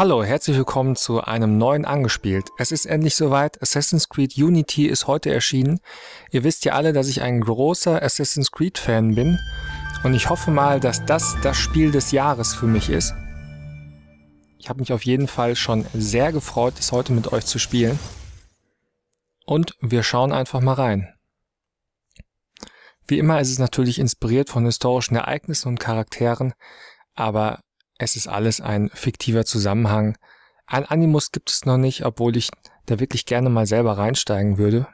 Hallo, herzlich willkommen zu einem neuen Angespielt. Es ist endlich soweit. Assassin's Creed Unity ist heute erschienen. Ihr wisst ja alle, dass ich ein großer Assassin's Creed Fan bin. Und ich hoffe mal, dass das das Spiel des Jahres für mich ist. Ich habe mich auf jeden Fall schon sehr gefreut, es heute mit euch zu spielen. Und wir schauen einfach mal rein. Wie immer ist es natürlich inspiriert von historischen Ereignissen und Charakteren, aber es ist alles ein fiktiver Zusammenhang. Ein Animus gibt es noch nicht, obwohl ich da wirklich gerne mal selber reinsteigen würde.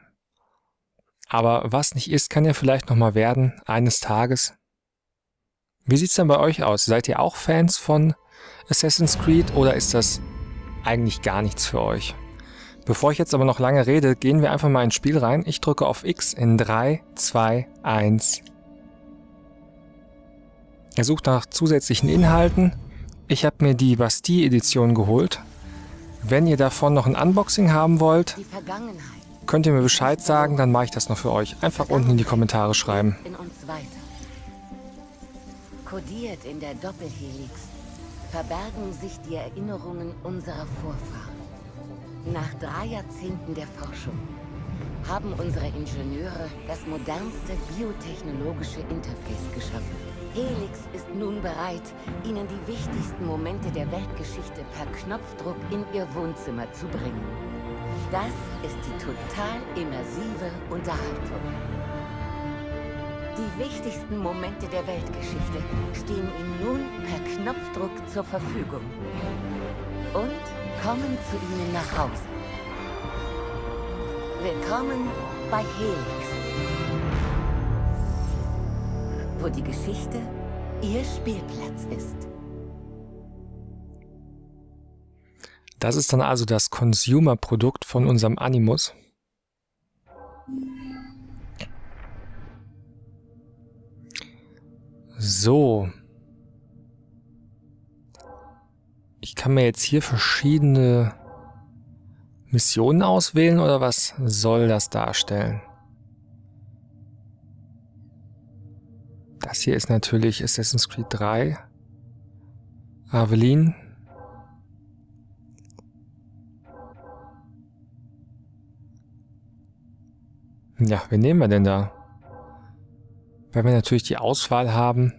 Aber was nicht ist, kann ja vielleicht noch mal werden, eines Tages. Wie sieht's denn bei euch aus? Seid ihr auch Fans von Assassin's Creed oder ist das eigentlich gar nichts für euch? Bevor ich jetzt aber noch lange rede, gehen wir einfach mal ins Spiel rein. Ich drücke auf X in 3, 2, 1. Er sucht nach zusätzlichen Inhalten ich habe mir die Bastille-Edition geholt. Wenn ihr davon noch ein Unboxing haben wollt, könnt ihr mir Bescheid sagen, dann mache ich das noch für euch. Einfach unten in die Kommentare schreiben. Kodiert in der Doppelhelix verbergen sich die Erinnerungen unserer Vorfahren. Nach drei Jahrzehnten der Forschung haben unsere Ingenieure das modernste biotechnologische Interface geschaffen. Helix ist nun bereit, Ihnen die wichtigsten Momente der Weltgeschichte per Knopfdruck in Ihr Wohnzimmer zu bringen. Das ist die total immersive Unterhaltung. Die wichtigsten Momente der Weltgeschichte stehen Ihnen nun per Knopfdruck zur Verfügung. Und kommen zu Ihnen nach Hause. Willkommen bei Helix. Wo die Geschichte ihr Spielplatz ist. Das ist dann also das Consumer-Produkt von unserem Animus. So. Ich kann mir jetzt hier verschiedene Missionen auswählen oder was soll das darstellen? Das hier ist natürlich Assassin's Creed 3. Avelin. Ja, wen nehmen wir denn da? Weil wir natürlich die Auswahl haben.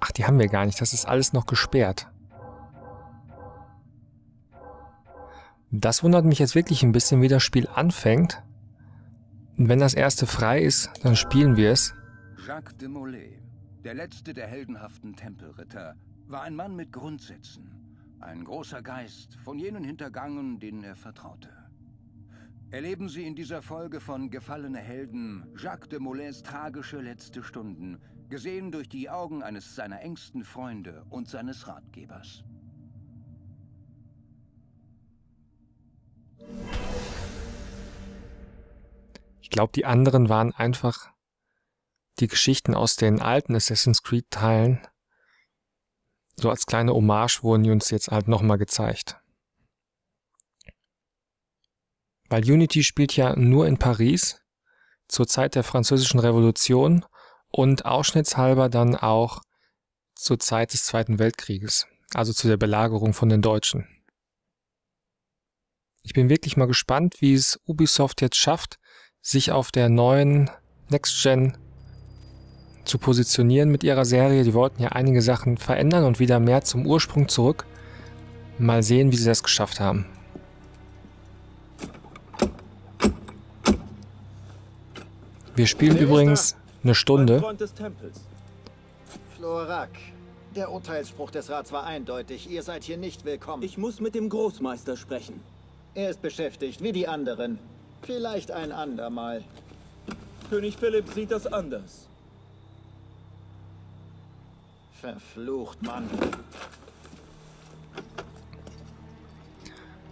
Ach, die haben wir gar nicht. Das ist alles noch gesperrt. Das wundert mich jetzt wirklich ein bisschen, wie das Spiel anfängt. Und wenn das erste frei ist, dann spielen wir es. Jacques de Molay, der letzte der heldenhaften Tempelritter, war ein Mann mit Grundsätzen. Ein großer Geist, von jenen hintergangen, denen er vertraute. Erleben Sie in dieser Folge von Gefallene Helden Jacques de Molay's tragische letzte Stunden, gesehen durch die Augen eines seiner engsten Freunde und seines Ratgebers. Ich glaube, die anderen waren einfach die Geschichten aus den alten Assassin's Creed Teilen. So als kleine Hommage wurden die uns jetzt halt nochmal gezeigt. Weil Unity spielt ja nur in Paris zur Zeit der französischen Revolution und ausschnittshalber dann auch zur Zeit des Zweiten Weltkrieges, also zu der Belagerung von den Deutschen. Ich bin wirklich mal gespannt, wie es Ubisoft jetzt schafft, sich auf der neuen Next Gen zu positionieren mit ihrer Serie. Die wollten ja einige Sachen verändern und wieder mehr zum Ursprung zurück. Mal sehen, wie sie das geschafft haben. Wir spielen übrigens eine Stunde. Florak, der Urteilsspruch des Rats war eindeutig. Ihr seid hier nicht willkommen. Ich muss mit dem Großmeister sprechen. Er ist beschäftigt, wie die anderen. Vielleicht ein andermal. König Philipp sieht das anders. Verflucht, Mann.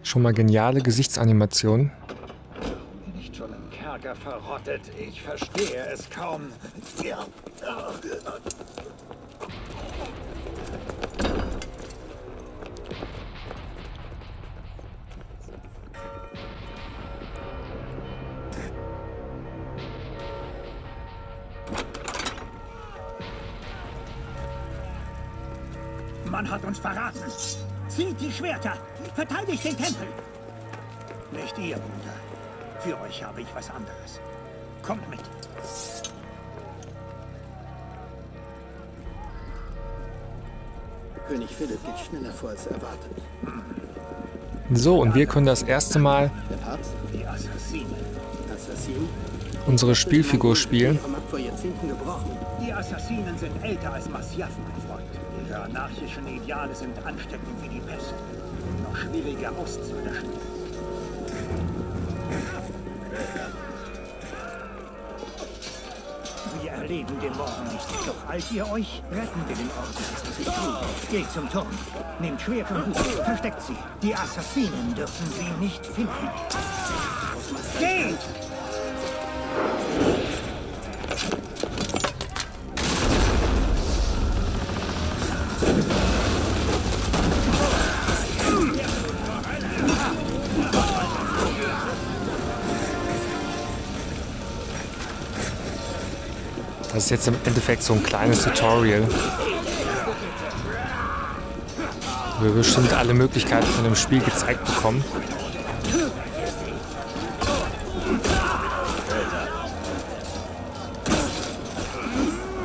Schon mal geniale Gesichtsanimation. Bin ich schon im Kerker verrottet? Ich verstehe es kaum. Ja. Schwerter. Verteidigt den Tempel. Nicht ihr, Bruder. Für euch habe ich was anderes. Kommt mit. König Philipp geht schneller vor als erwartet. So, und wir können das erste Mal unsere Spielfigur spielen. Die Assassinen sind älter als Masyaf, mein Freund. Ihre anarchischen Ideale sind ansteckend wie die Pest. Schwieriger auszulöschen. Wir erleben den Morgen nicht. Doch eilt ihr euch, retten wir den Ort. Geht zum Turm. Nehmt Schwert und Hut. Versteckt sie. Die Assassinen dürfen sie nicht finden. Geht! Ist jetzt im Endeffekt so ein kleines Tutorial. Wo wir bestimmt alle Möglichkeiten von dem Spiel gezeigt bekommen.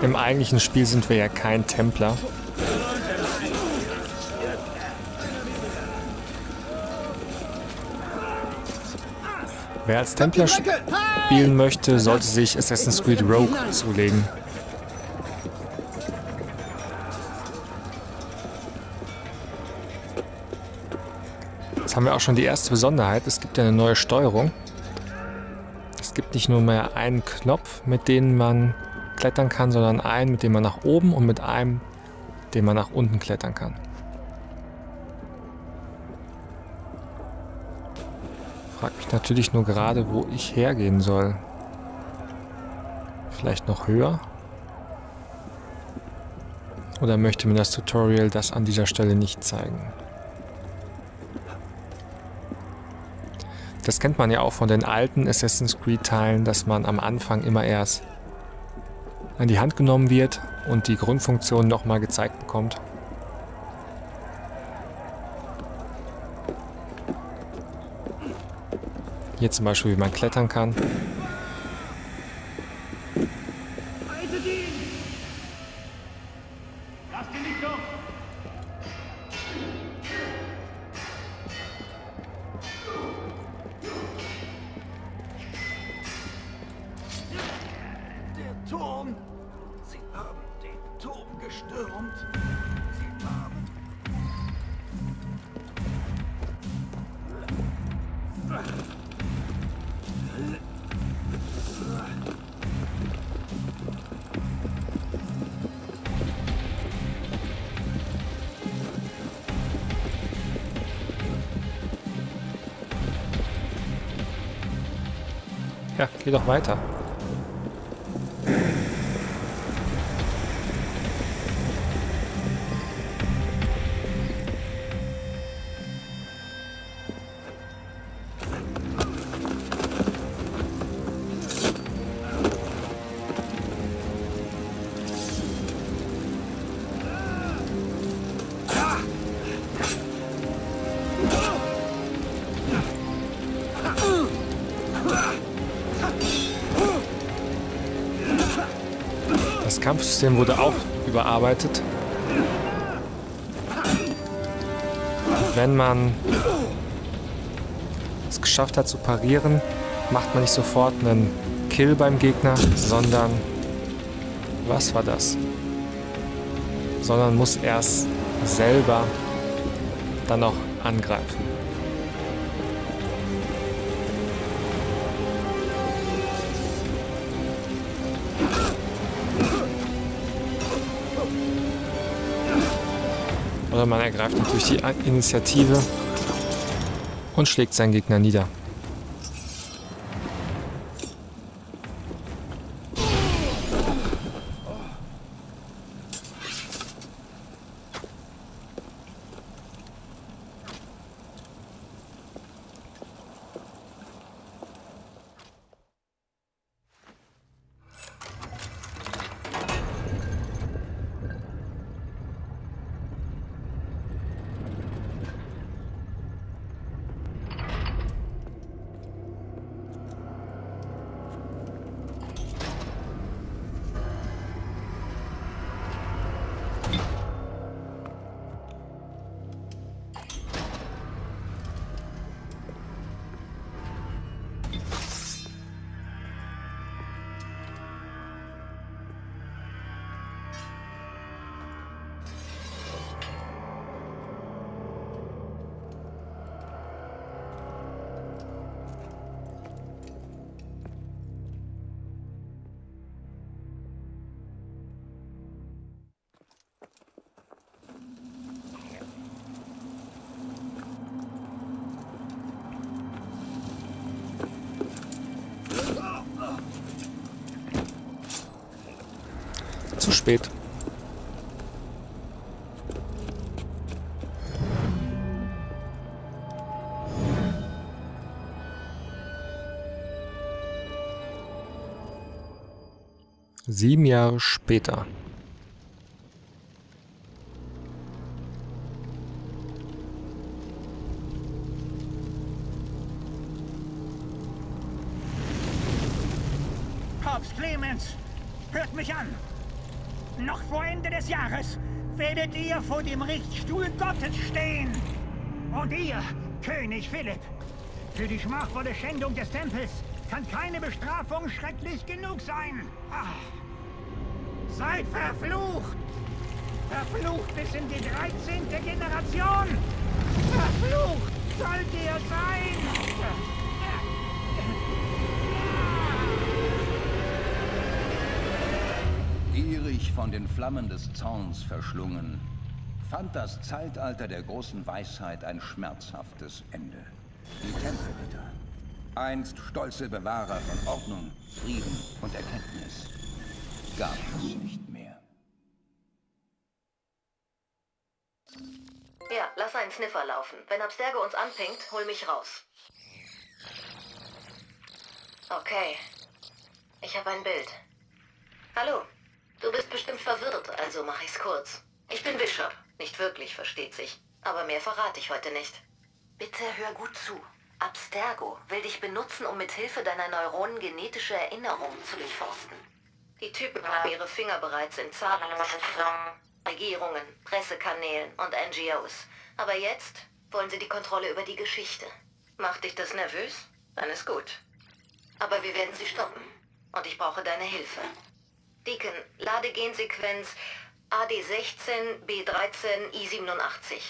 Im eigentlichen Spiel sind wir ja kein Templer. Wer als Templer spielen möchte, sollte sich Assassin's Creed Rogue zulegen. Jetzt haben wir auch schon die erste Besonderheit. Es gibt ja eine neue Steuerung. Es gibt nicht nur mehr einen Knopf, mit dem man klettern kann, sondern einen, mit dem man nach oben und mit einem, mit dem man nach unten klettern kann. Frag mich natürlich nur gerade, wo ich hergehen soll. Vielleicht noch höher? Oder möchte mir das Tutorial das an dieser Stelle nicht zeigen? Das kennt man ja auch von den alten Assassin's Creed Teilen, dass man am Anfang immer erst an die Hand genommen wird und die Grundfunktion nochmal gezeigt bekommt. Hier zum Beispiel, wie man klettern kann. Doch weiter. Kampfsystem wurde auch überarbeitet. Wenn man es geschafft hat zu parieren, macht man nicht sofort einen Kill beim Gegner, sondern was war das? Sondern muss erst selber dann noch angreifen. Man ergreift natürlich die Initiative und schlägt seinen Gegner nieder. Spät. Sieben Jahre später. Philipp, für die schmachvolle Schändung des Tempels kann keine Bestrafung schrecklich genug sein. Ah. Seid verflucht! Verflucht bis in die 13. Generation! Verflucht sollt ihr sein! Gierig von den Flammen des Zorns verschlungen, fand das Zeitalter der großen Weisheit ein schmerzhaftes Ende. Die Tempelritter, einst stolze Bewahrer von Ordnung, Frieden und Erkenntnis, gab es nicht mehr. Ja, lass einen Sniffer laufen. Wenn Abstergo uns anpinkt, hol mich raus. Okay. Ich habe ein Bild. Hallo. Du bist bestimmt verwirrt, also mach ich's kurz. Ich bin Bishop. Nicht wirklich, versteht sich. Aber mehr verrate ich heute nicht. Bitte hör gut zu. Abstergo will dich benutzen, um mit Hilfe deiner Neuronen genetische Erinnerungen zu durchforsten. Die Typen haben ihre Finger bereits in zahlreichen Regierungen, Pressekanälen und NGOs. Aber jetzt wollen sie die Kontrolle über die Geschichte. Macht dich das nervös? Dann ist gut. Aber wir werden sie stoppen. Und ich brauche deine Hilfe. Deacon, lade Gensequenz AD16 B13 I87.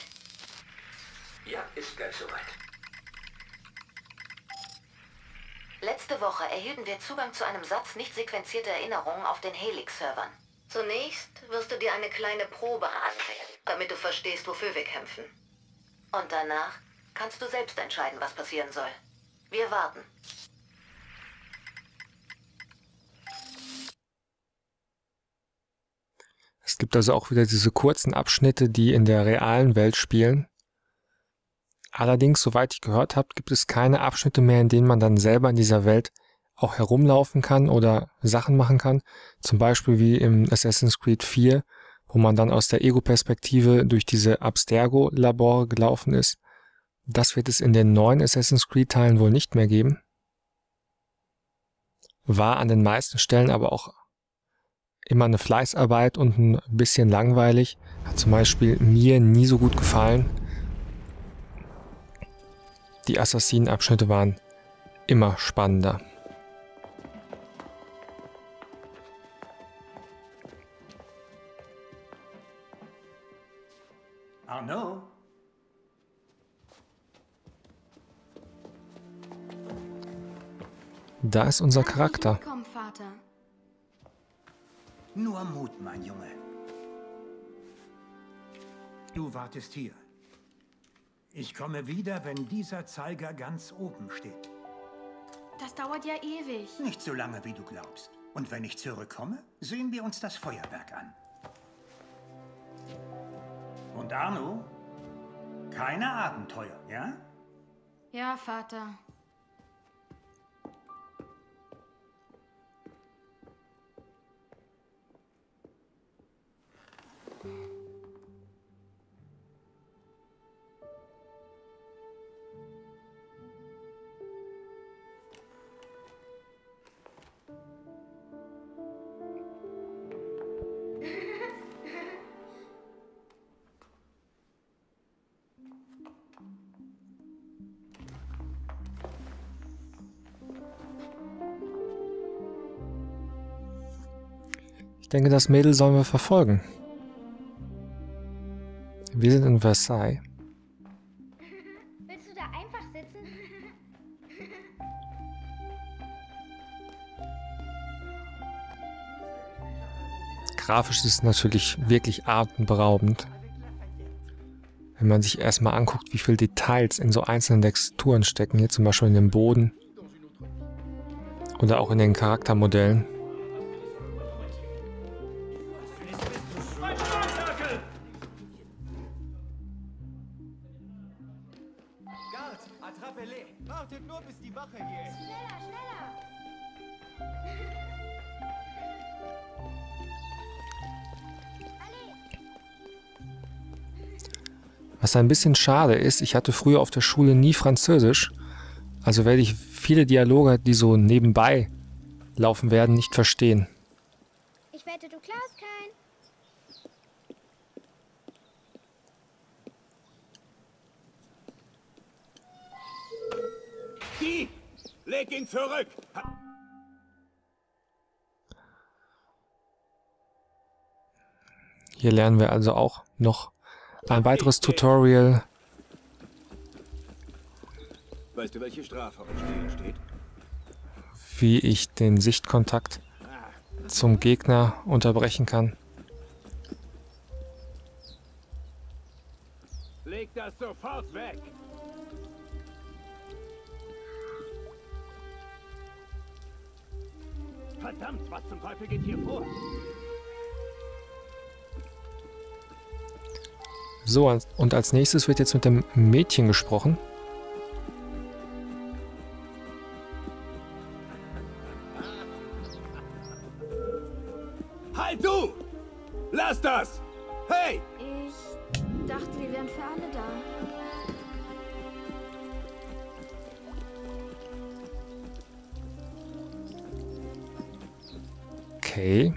Ja, ist gleich soweit. Letzte Woche erhielten wir Zugang zu einem Satz nicht sequenzierter Erinnerungen auf den Helix-Servern. Zunächst wirst du dir eine kleine Probe ansehen, damit du verstehst, wofür wir kämpfen. Und danach kannst du selbst entscheiden, was passieren soll. Wir warten. Es gibt also auch wieder diese kurzen Abschnitte, die in der realen Welt spielen. Allerdings, soweit ich gehört habe, gibt es keine Abschnitte mehr, in denen man dann selber in dieser Welt auch herumlaufen kann oder Sachen machen kann. Zum Beispiel wie im Assassin's Creed 4, wo man dann aus der Ego-Perspektive durch diese Abstergo-Labore gelaufen ist. Das wird es in den neuen Assassin's Creed-Teilen wohl nicht mehr geben. War an den meisten Stellen aber auch immer eine Fleißarbeit und ein bisschen langweilig. Hat zum Beispiel mir nie so gut gefallen. Die Assassinen-Abschnitte waren immer spannender. Arnaud? Da ist unser Charakter. Nur Mut, mein Junge. Du wartest hier. Ich komme wieder, wenn dieser Zeiger ganz oben steht. Das dauert ja ewig. Nicht so lange, wie du glaubst. Und wenn ich zurückkomme, sehen wir uns das Feuerwerk an. Und Arno, keine Abenteuer, ja? Ja, Vater. Denke, das Mädel sollen wir verfolgen. Wir sind in Versailles. Willst du da einfach sitzen? Grafisch ist es natürlich wirklich atemberaubend. Wenn man sich erstmal anguckt, wie viele Details in so einzelnen Texturen stecken, hier zum Beispiel in dem Boden oder auch in den Charaktermodellen. Was ein bisschen schade ist, ich hatte früher auf der Schule nie Französisch, also werde ich viele Dialoge, die so nebenbei laufen werden, nicht verstehen. Ich wette, du klaust keinen. Dieb! Leg ihn zurück! Hier lernen wir also auch noch ein weiteres Tutorial. Weißt du, welche Strafe auf Stehen steht? wie ich den Sichtkontakt zum Gegner unterbrechen kann. Leg das sofort weg! Verdammt, was zum Teufel geht hier vor? So, und als nächstes wird jetzt mit dem Mädchen gesprochen. Halt du! Lass das! Hey! Ich dachte, wir wären für alle da. Okay.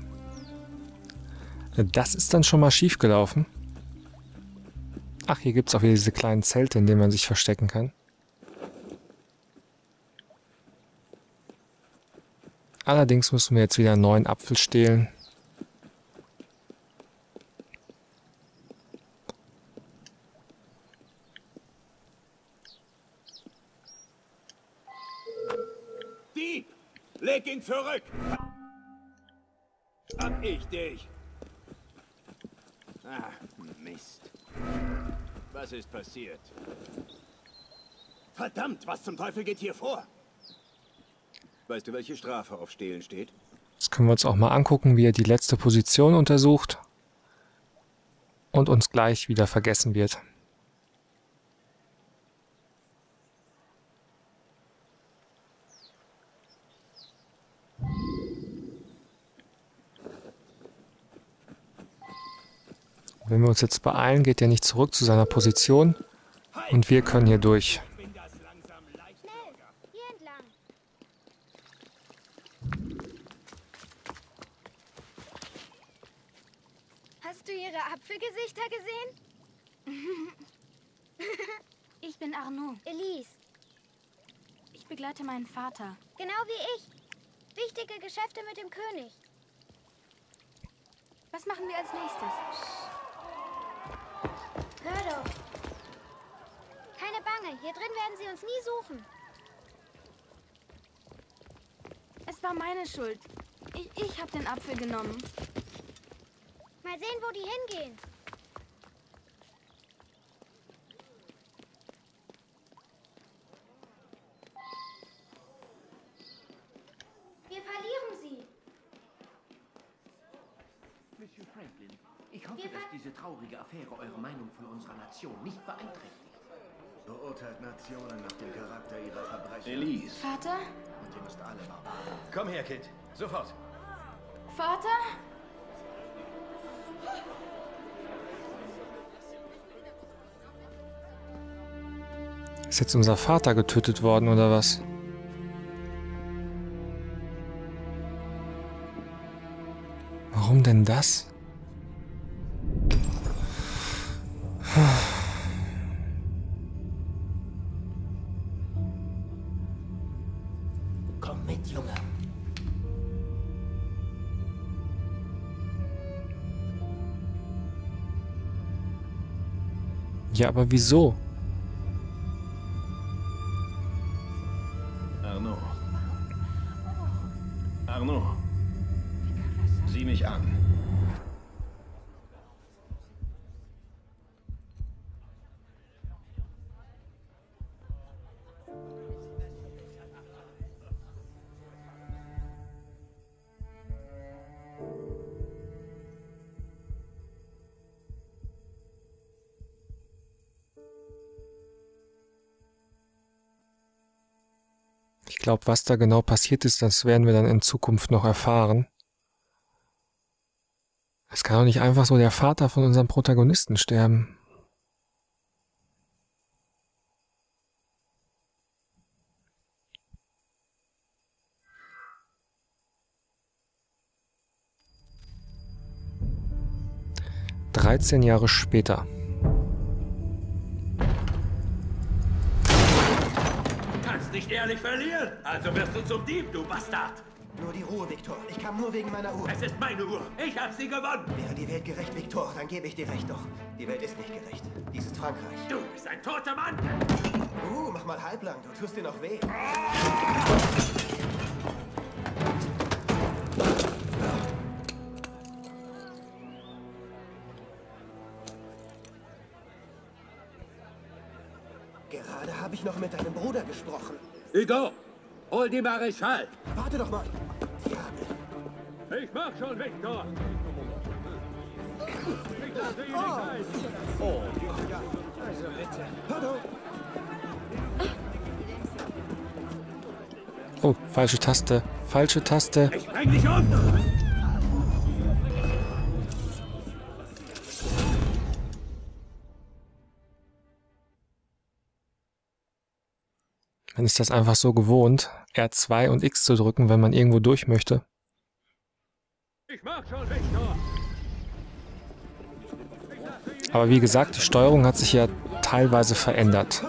Das ist dann schon mal schief gelaufen. Ach, hier gibt es auch wieder diese kleinen Zelte, in denen man sich verstecken kann. Allerdings müssen wir jetzt wieder einen neuen Apfel stehlen. Teufel geht hier vor? Weißt du, welche Strafe auf Stehlen steht? Jetzt können wir uns auch mal angucken, wie er die letzte Position untersucht und uns gleich wieder vergessen wird. Wenn wir uns jetzt beeilen, geht er nicht zurück zu seiner Position und wir können hier durch. Bin das langsam leicht. Schnell, hier entlang. Hast du ihre Apfelgesichter gesehen? Ich bin Arnaud. Elise, Ich begleite meinen Vater. genau wie ich. Wichtige Geschäfte mit dem König. Was machen wir als nächstes? Hör doch. Keine Bange, hier drin werden sie uns nie suchen. Es war meine Schuld. Ich, ich habe den Apfel genommen. Mal sehen, wo die hingehen. Wir verlieren sie. Franklin, ich hoffe, dass diese traurige Affäre eure Meinung von unserer Nation nicht beeinträchtigt. Beurteilt Nationen nach dem Charakter ihrer Verbrecher. Elise. Vater? Und ihr müsst alle Barbaren. Komm her, Kid. Sofort. Vater? Ist jetzt unser Vater getötet worden oder was? Ja, aber wieso? glaube, was da genau passiert ist, das werden wir dann in Zukunft noch erfahren. Es kann doch nicht einfach so der Vater von unserem Protagonisten sterben. Dreizehn Jahre später. Nicht ehrlich verlieren, also wirst du zum Dieb, du Bastard. Nur die Ruhe, Viktor. Ich kam nur wegen meiner Uhr. Es ist meine Uhr. Ich hab sie gewonnen. Wäre die Welt gerecht, Viktor, dann gebe ich dir recht. Doch die Welt ist nicht gerecht. Dies ist Frankreich. Du bist ein toter Mann. Uh, mach mal halblang. Du tust dir noch weh. Gerade habe ich noch mit deinem Bruder gesprochen. Hugo, hol die Marischal. Warte doch mal. Diabel. Ich mach schon, Victor. Oh. Oh, ja. Also bitte. Pardon. Oh, falsche Taste. Falsche Taste. Ich bring dich um. Man ist das einfach so gewohnt, R2 und X zu drücken, wenn man irgendwo durch möchte. Ich mach schon, Victor. Aber wie gesagt, die Steuerung hat sich ja teilweise verändert.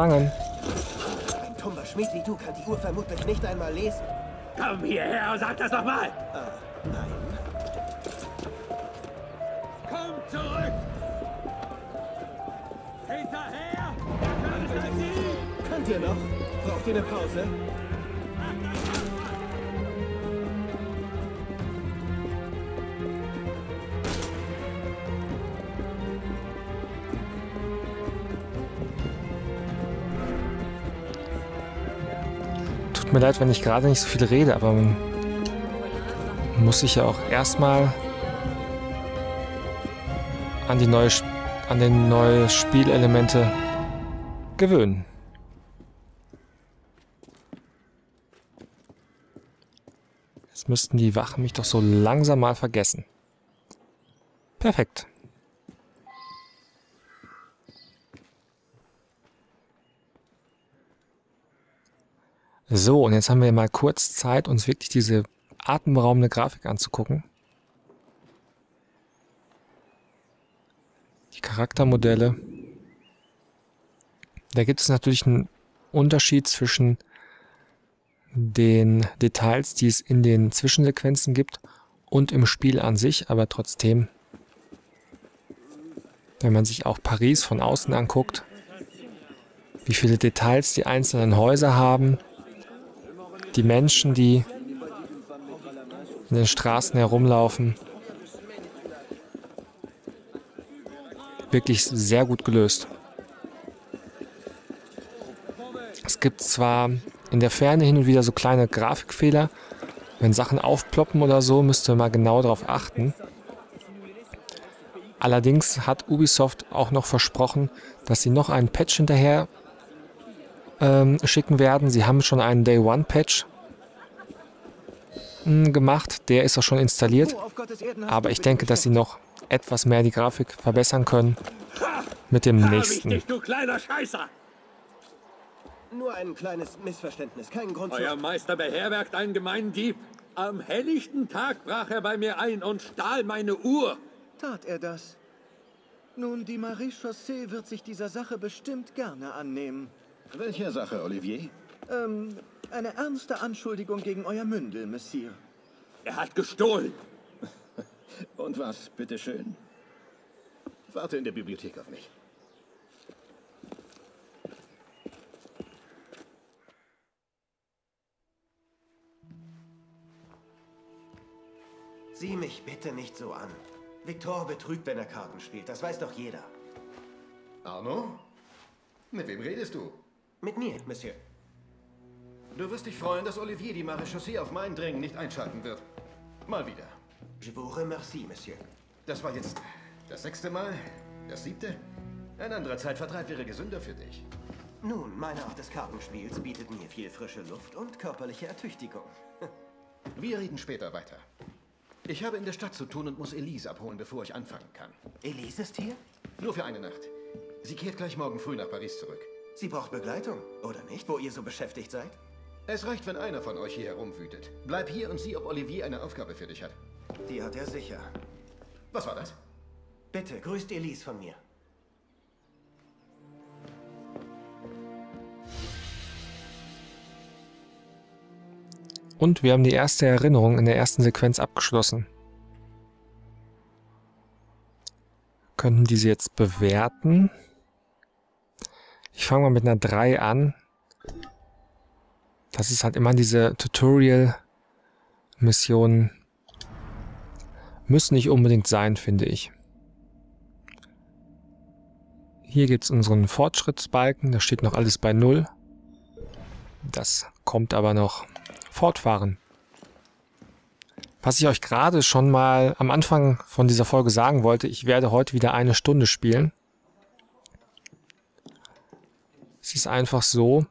Gefangen. Tut mir leid, wenn ich gerade nicht so viel rede, aber man muss sich ja auch erstmal an die neue, an den neue Spielelemente gewöhnen. Jetzt müssten die Wachen mich doch so langsam mal vergessen. Perfekt. So, und jetzt haben wir mal kurz Zeit, uns wirklich diese atemberaubende Grafik anzugucken. Die Charaktermodelle. Da gibt es natürlich einen Unterschied zwischen den Details, die es in den Zwischensequenzen gibt und im Spiel an sich, aber trotzdem, wenn man sich auch Paris von außen anguckt, wie viele Details die einzelnen Häuser haben, die Menschen, die in den Straßen herumlaufen. Wirklich sehr gut gelöst. Es gibt zwar in der Ferne hin und wieder so kleine Grafikfehler. Wenn Sachen aufploppen oder so, müsst ihr mal genau darauf achten. Allerdings hat Ubisoft auch noch versprochen, dass sie noch einen Patch hinterher ähm, schicken werden. Sie haben schon einen Day One Patch mh, gemacht, der ist auch schon installiert. Aber ich denke, dass sie noch etwas mehr die Grafik verbessern können mit dem nächsten. dich, du kleiner Scheißer. Nur ein kleines Missverständnis. Kein Grund Euer. Meister beherbergt einen gemeinen Dieb. Am helllichten Tag brach er bei mir ein und stahl meine Uhr. Tat er das? Nun, die Marie-Chaussee wird sich dieser Sache bestimmt gerne annehmen. Welcher Sache, Olivier? Ähm, eine ernste Anschuldigung gegen euer Mündel, Monsieur. Er hat gestohlen. Und was, bitteschön? Warte in der Bibliothek auf mich. Sieh mich bitte nicht so an. Victor betrügt, wenn er Karten spielt. Das weiß doch jeder. Arno? Mit wem redest du? Mit mir, Monsieur. Du wirst dich freuen, dass Olivier die Marechaussee auf mein Drängen nicht einschalten wird. Mal wieder. Je vous remercie, Monsieur. Das war jetzt das sechste Mal? Das siebte? Ein anderer Zeitvertreib wäre gesünder für dich. Nun, meine Art des Kartenspiels bietet mir viel frische Luft und körperliche Ertüchtigung. Wir reden später weiter. Ich habe in der Stadt zu tun und muss Elise abholen, bevor ich anfangen kann. Elise ist hier? Nur für eine Nacht. Sie kehrt gleich morgen früh nach Paris zurück. Sie braucht Begleitung, oder nicht, wo ihr so beschäftigt seid? Es reicht, wenn einer von euch hier herumwütet. Bleib hier und sieh, ob Olivier eine Aufgabe für dich hat. Die hat er sicher. Was war das? Bitte, grüßt Elise von mir. Und wir haben die erste Erinnerung in der ersten Sequenz abgeschlossen. Könnten diese jetzt bewerten. Ich fange mal mit einer 3 an. Das ist halt immer diese Tutorial-Missionen. Müssen nicht unbedingt sein, finde ich. Hier gibt es unseren Fortschrittsbalken. Da steht noch alles bei 0. Das kommt aber noch fortfahren. Was ich euch gerade schon mal am Anfang von dieser Folge sagen wollte, ich werde heute wieder eine Stunde spielen. Es ist einfach so,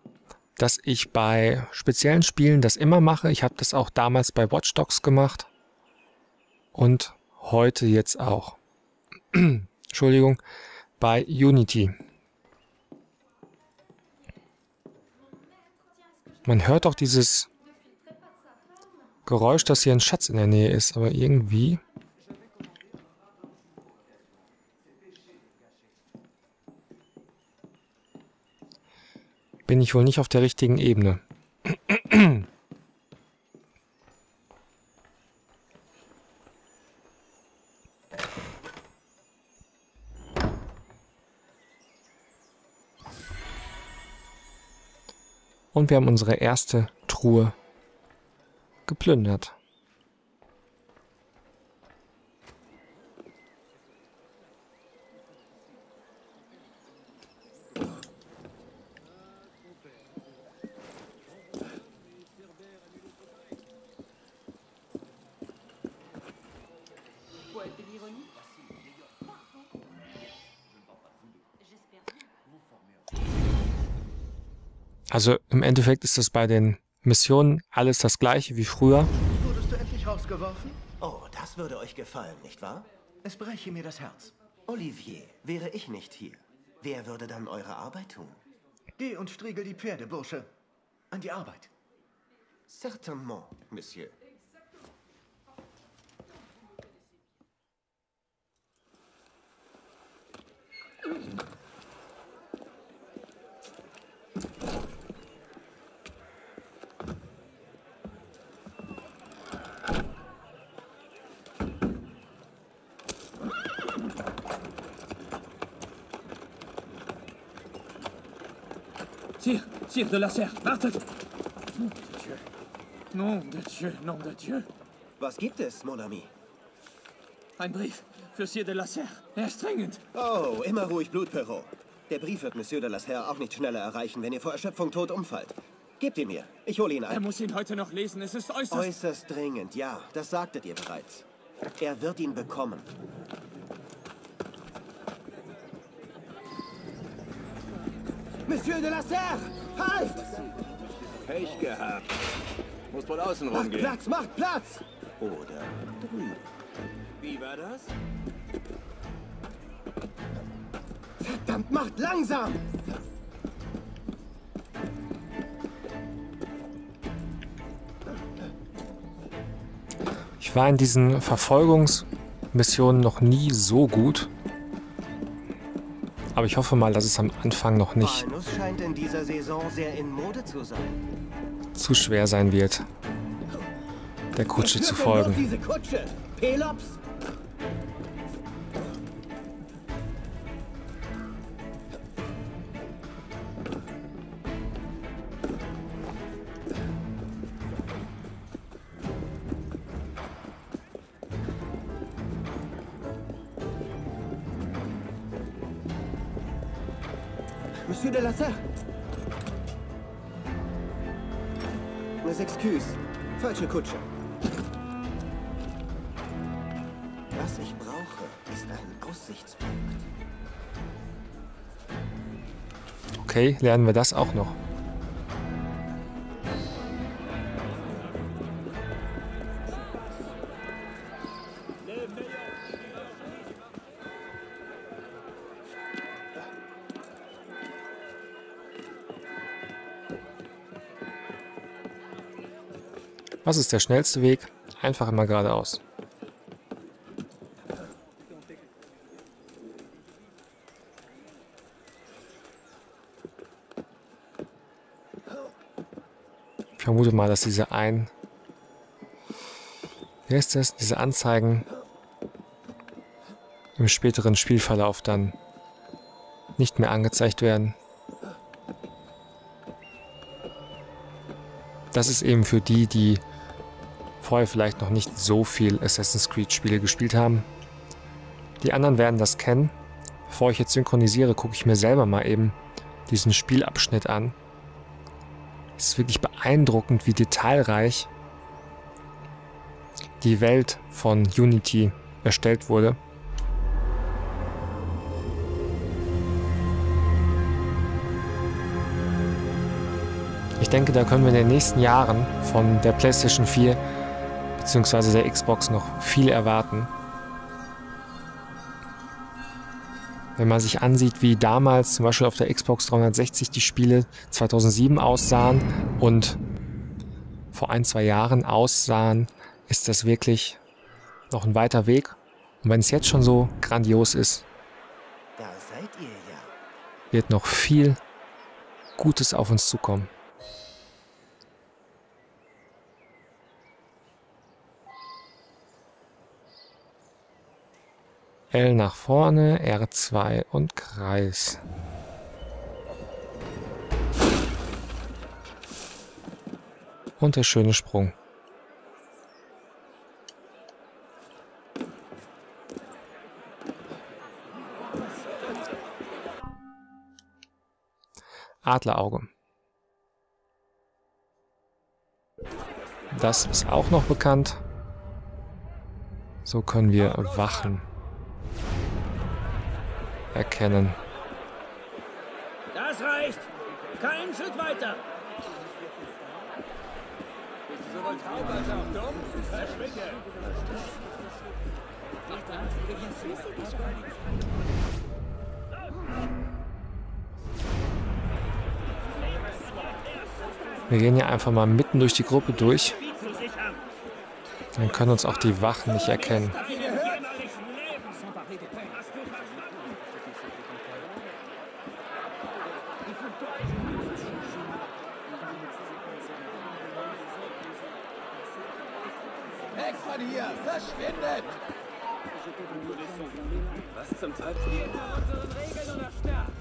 dass ich bei speziellen Spielen das immer mache. Ich habe das auch damals bei Watch Dogs gemacht und heute jetzt auch. Entschuldigung, bei Unity. Man hört auch dieses Geräusch, dass hier ein Schatz in der Nähe ist, aber irgendwie... Bin ich wohl nicht auf der richtigen Ebene. Und wir haben unsere erste Truhe geplündert. Also im Endeffekt ist das bei den Missionen alles das gleiche wie früher. Wurdest du endlich rausgeworfen? Oh, das würde euch gefallen, nicht wahr? Es breche mir das Herz. Olivier, wäre ich nicht hier, wer würde dann eure Arbeit tun? Geh und striegel die Pferde, Bursche. An die Arbeit. Certainement, Monsieur. Sire, de la Serre, wartet! Nom de Dieu, nom de Dieu, nom de Dieu. Was gibt es, mon ami? Ein Brief für Sire de la Serre. Er ist dringend. Oh, immer ruhig, Blutperot. Der Brief wird Monsieur de la Serre auch nicht schneller erreichen, wenn ihr vor Erschöpfung tot umfallt. Gebt ihn mir. Ich hole ihn ein. Er muss ihn heute noch lesen. Es ist äußerst... Äußerst dringend, ja. Das sagtet ihr bereits. Er wird ihn bekommen. Monsieur de la Serre! Halt! Pech gehabt. Muss wohl außen Macht rumgehen. Platz, macht Platz! Oder drüben. Wie war das? Verdammt, macht langsam! Ich war in diesen Verfolgungsmissionen noch nie so gut. Aber ich hoffe mal, dass es am Anfang noch nicht zu schwer sein wird, der Kutsche zu folgen. Kutsche? Pelops? lernen wir das auch noch. Was ist der schnellste Weg? Einfach immer geradeaus. Vermute mal, dass diese ein... Wie heißt das? Diese Anzeigen im späteren Spielverlauf dann nicht mehr angezeigt werden. Das ist eben für die, die vorher vielleicht noch nicht so viel Assassin's Creed Spiele gespielt haben. Die anderen werden das kennen. Bevor ich jetzt synchronisiere, gucke ich mir selber mal eben diesen Spielabschnitt an. Es ist wirklich beeindruckend, wie detailreich die Welt von Unity erstellt wurde. Ich denke, da können wir in den nächsten Jahren von der PlayStation 4 bzw. der Xbox noch viel erwarten. Wenn man sich ansieht, wie damals zum Beispiel auf der Xbox 360 die Spiele 2007 aussahen und vor ein, zwei Jahren aussahen, ist das wirklich noch ein weiter Weg. Und wenn es jetzt schon so grandios ist, wird noch viel Gutes auf uns zukommen. L nach vorne, R2 und Kreis. Und der schöne Sprung. Adlerauge. Das ist auch noch bekannt. So können wir Wachen erkennen. Das reicht. Keinen Schritt weiter. Wir gehen hier einfach mal mitten durch die Gruppe durch. Dann können uns auch die Wachen nicht erkennen. Weg von hier! Verschwindet! Was zum Teufel? unseren Regeln oder sterbt.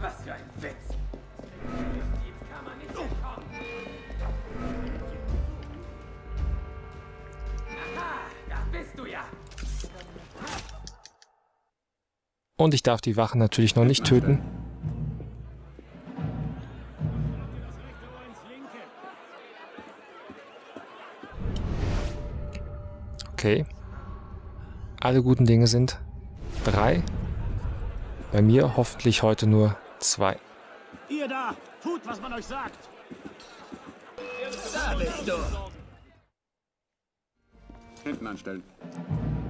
Was für ein Witz! Jetzt kann man nicht entkommen. Aha, da bist du ja! Und ich darf die Wachen natürlich noch nicht töten. Okay. Alle guten Dinge sind drei. Bei mir hoffentlich heute nur zwei. Ihr da, tut, was man euch sagt. Da bist du! Hinten anstellen.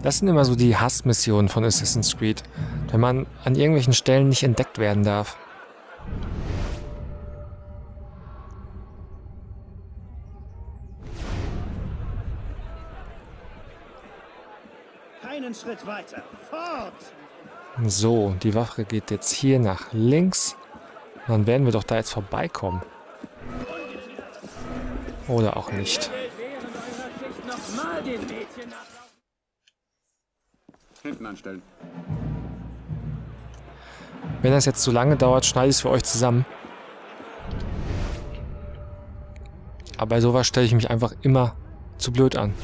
Das sind immer so die Hassmissionen von Assassin's Creed, wenn man an irgendwelchen Stellen nicht entdeckt werden darf. Schritt weiter. Fort! So, die Waffe geht jetzt hier nach links. Dann werden wir doch da jetzt vorbeikommen. Oder auch nicht. Hinten anstellen. Wenn das jetzt zu lange dauert, schneide ich es für euch zusammen. Aber bei sowas stelle ich mich einfach immer zu blöd an.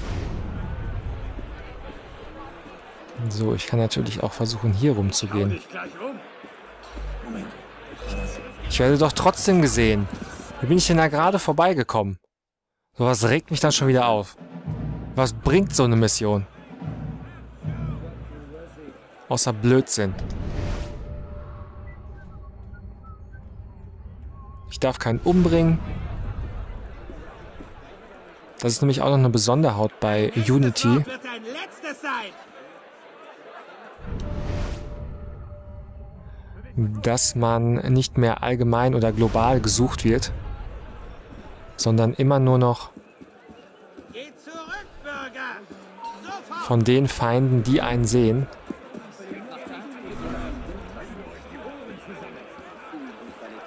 So, ich kann natürlich auch versuchen, hier rumzugehen. Um. Ich werde doch trotzdem gesehen. Wie bin ich denn da gerade vorbeigekommen? Sowas regt mich dann schon wieder auf. Was bringt so eine Mission? Außer Blödsinn. Ich darf keinen umbringen. Das ist nämlich auch noch eine Besonderheit bei Unity. Dass man nicht mehr allgemein oder global gesucht wird, sondern immer nur noch von den Feinden, die einen sehen.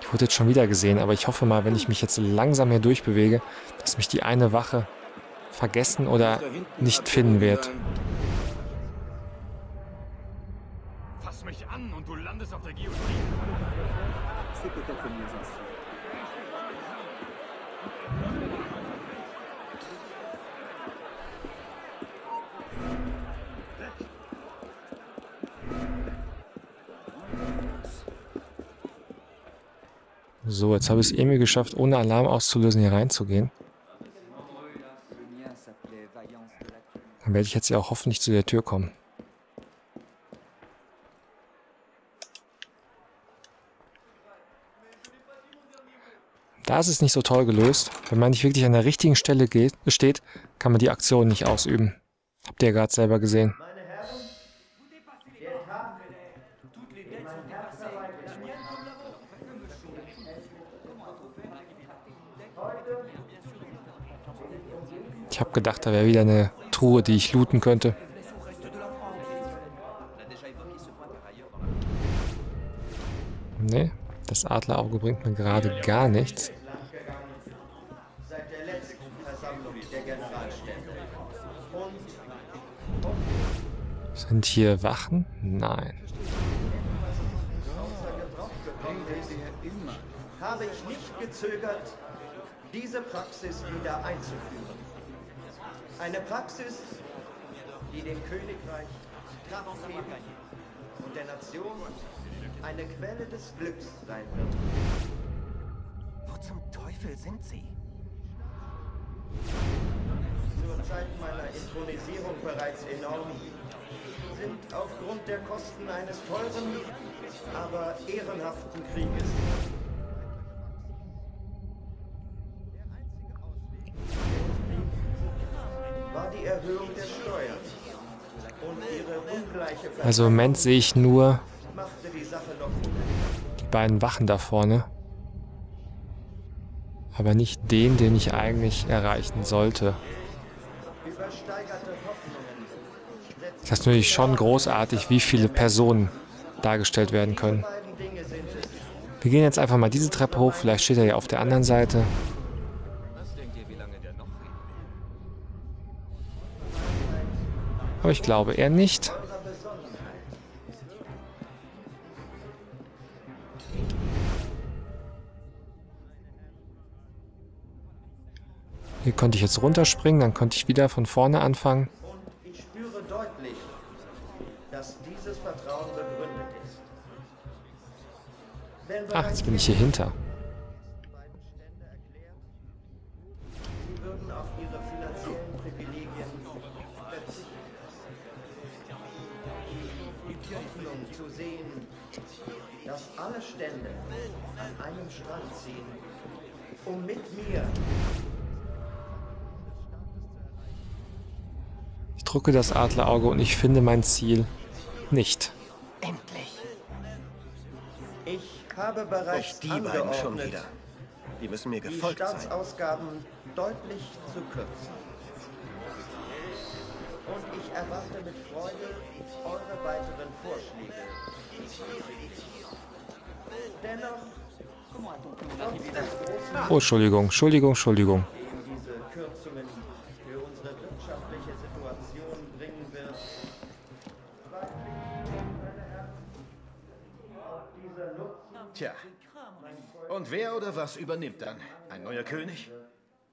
Ich wurde jetzt schon wieder gesehen, aber ich hoffe mal, wenn ich mich jetzt langsam hier durchbewege, dass mich die eine Wache vergessen oder nicht finden wird. Du landest auf der Guillotine. So, jetzt habe ich es irgendwie geschafft, ohne Alarm auszulösen, hier reinzugehen. Dann werde ich jetzt ja auch hoffentlich zu der Tür kommen. Da ist es nicht so toll gelöst. Wenn man nicht wirklich an der richtigen Stelle geht, steht, kann man die Aktion nicht ausüben. Habt ihr gerade selber gesehen. Ich habe gedacht, da wäre wieder eine Truhe, die ich looten könnte. Nee, das Adlerauge bringt mir gerade gar nichts. Sind hier Wachen? Nein. Habe ich nicht gezögert, diese Praxis wieder einzuführen. Eine Praxis, die dem Königreich Kraft geben und der Nation eine Quelle des Glücks sein wird. Wo zum Teufel sind Sie? Zur Zeit meiner Intronisierung bereits enorm, sind aufgrund der Kosten eines teuren, aber ehrenhaften Krieges war die Erhöhung der Steuern. Und ihre ungleiche Also im Moment sehe ich nur die beiden Wachen da vorne. Aber nicht den, den ich eigentlich erreichen sollte. Das ist natürlich schon großartig, wie viele Personen dargestellt werden können. Wir gehen jetzt einfach mal diese Treppe hoch, vielleicht steht er ja auf der anderen Seite. Aber ich glaube eher nicht. Hier konnte ich jetzt runterspringen, dann konnte ich wieder von vorne anfangen. Ach, jetzt bin ich hier hinter. Alle Stände an einem Strang ziehen, um mit mir Ich drücke das Adlerauge und ich finde mein Ziel nicht. Habe bereits Och, die beiden schon wieder. Die müssen mir die gefolgt sein. Staatsausgaben deutlich zu kürzen. Und ich erwarte mit Freude eure weiteren Vorschläge. Dennoch, Oh, Entschuldigung, Entschuldigung, Entschuldigung. Tja. Und wer oder was übernimmt dann? Ein neuer König?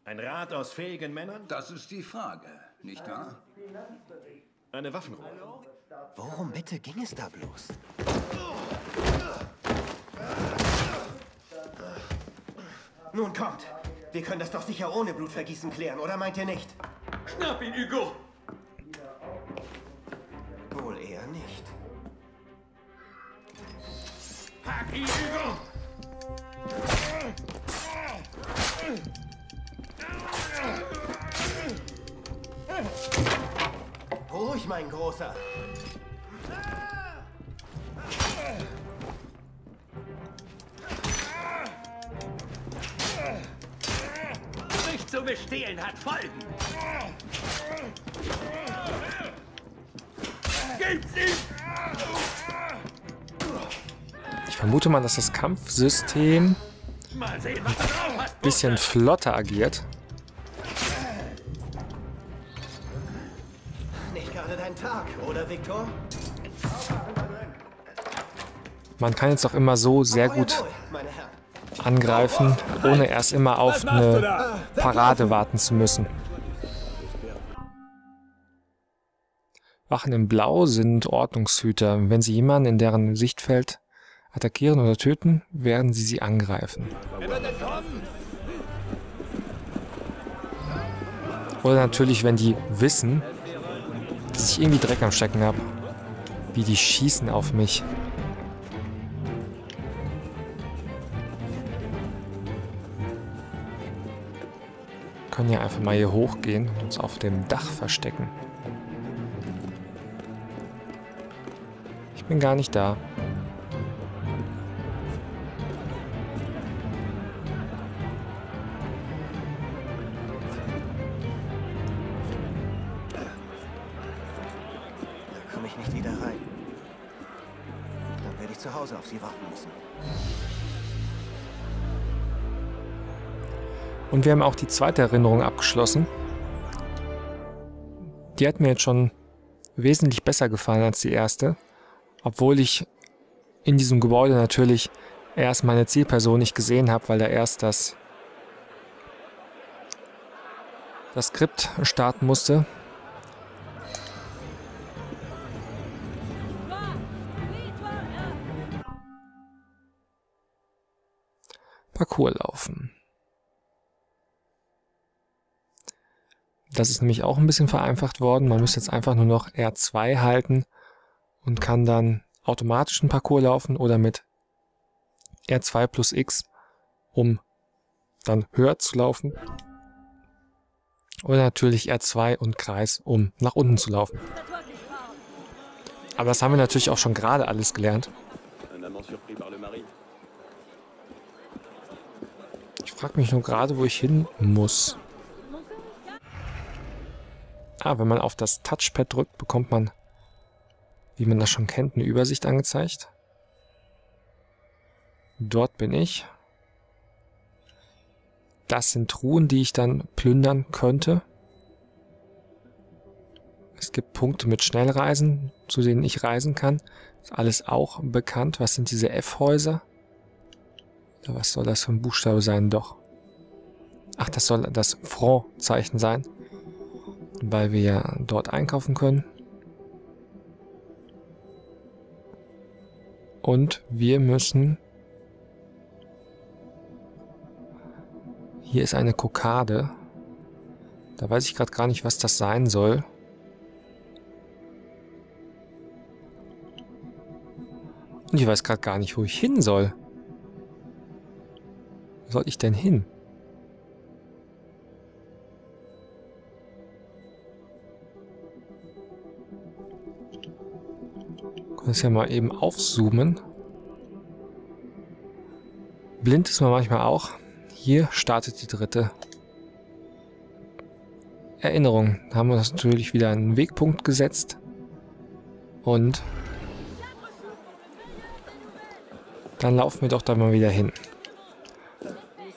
Ein Rat aus fähigen Männern? Das ist die Frage, nicht wahr? Eine Waffenruhe. Worum bitte ging es da bloß? Nun kommt. Wir können das doch sicher ohne Blutvergießen klären, oder meint ihr nicht? Schnapp ihn, Hugo! Ruhig, mein Großer. Nicht zu bestehlen hat Folgen! Gibt's ihm! Vermute mal, dass das Kampfsystem hast, bisschen flotter agiert. Nicht gerade dein Tag, oder, Viktor? Man kann jetzt auch immer so sehr gut angreifen, ohne erst immer auf eine Parade warten zu müssen. Wachen in Blau sind Ordnungshüter. Wenn sie jemanden in deren Sichtfeld attackieren oder töten, werden sie sie angreifen. Oder natürlich, wenn die wissen, dass ich irgendwie Dreck am Stecken habe. Wie die schießen auf mich. können ja einfach mal hier hochgehen und uns auf dem Dach verstecken. Ich bin gar nicht da. Da Und wir haben auch die zweite Erinnerung abgeschlossen. Die hat mir jetzt schon wesentlich besser gefallen als die erste. Obwohl ich in diesem Gebäude natürlich erst meine Zielperson nicht gesehen habe, weil da erst das, das Skript starten musste. Parcours laufen. Das ist nämlich auch ein bisschen vereinfacht worden. Man müsste jetzt einfach nur noch R2 halten und kann dann automatisch einen Parcours laufen oder mit R2 plus X, um dann höher zu laufen. Oder natürlich R2 und Kreis, um nach unten zu laufen. Aber das haben wir natürlich auch schon gerade alles gelernt. Ich frage mich nur gerade, wo ich hin muss. Ah, wenn man auf das Touchpad drückt, bekommt man, wie man das schon kennt, eine Übersicht angezeigt. Dort bin ich. Das sind Truhen, die ich dann plündern könnte. Es gibt Punkte mit Schnellreisen, zu denen ich reisen kann. Ist alles auch bekannt. Was sind diese F-Häuser? Was soll das für ein Buchstabe sein? Doch. Ach, das soll das Front-Zeichen sein weil wir ja dort einkaufen können. Und wir müssen... Hier ist eine Kokade. Da weiß ich gerade gar nicht, was das sein soll. Und ich weiß gerade gar nicht, wo ich hin soll. Wo soll ich denn hin? Das ja mal eben aufzoomen. Blind ist man manchmal auch. Hier startet die dritte Erinnerung. Da haben wir uns natürlich wieder einen Wegpunkt gesetzt. Und dann laufen wir doch da mal wieder hin.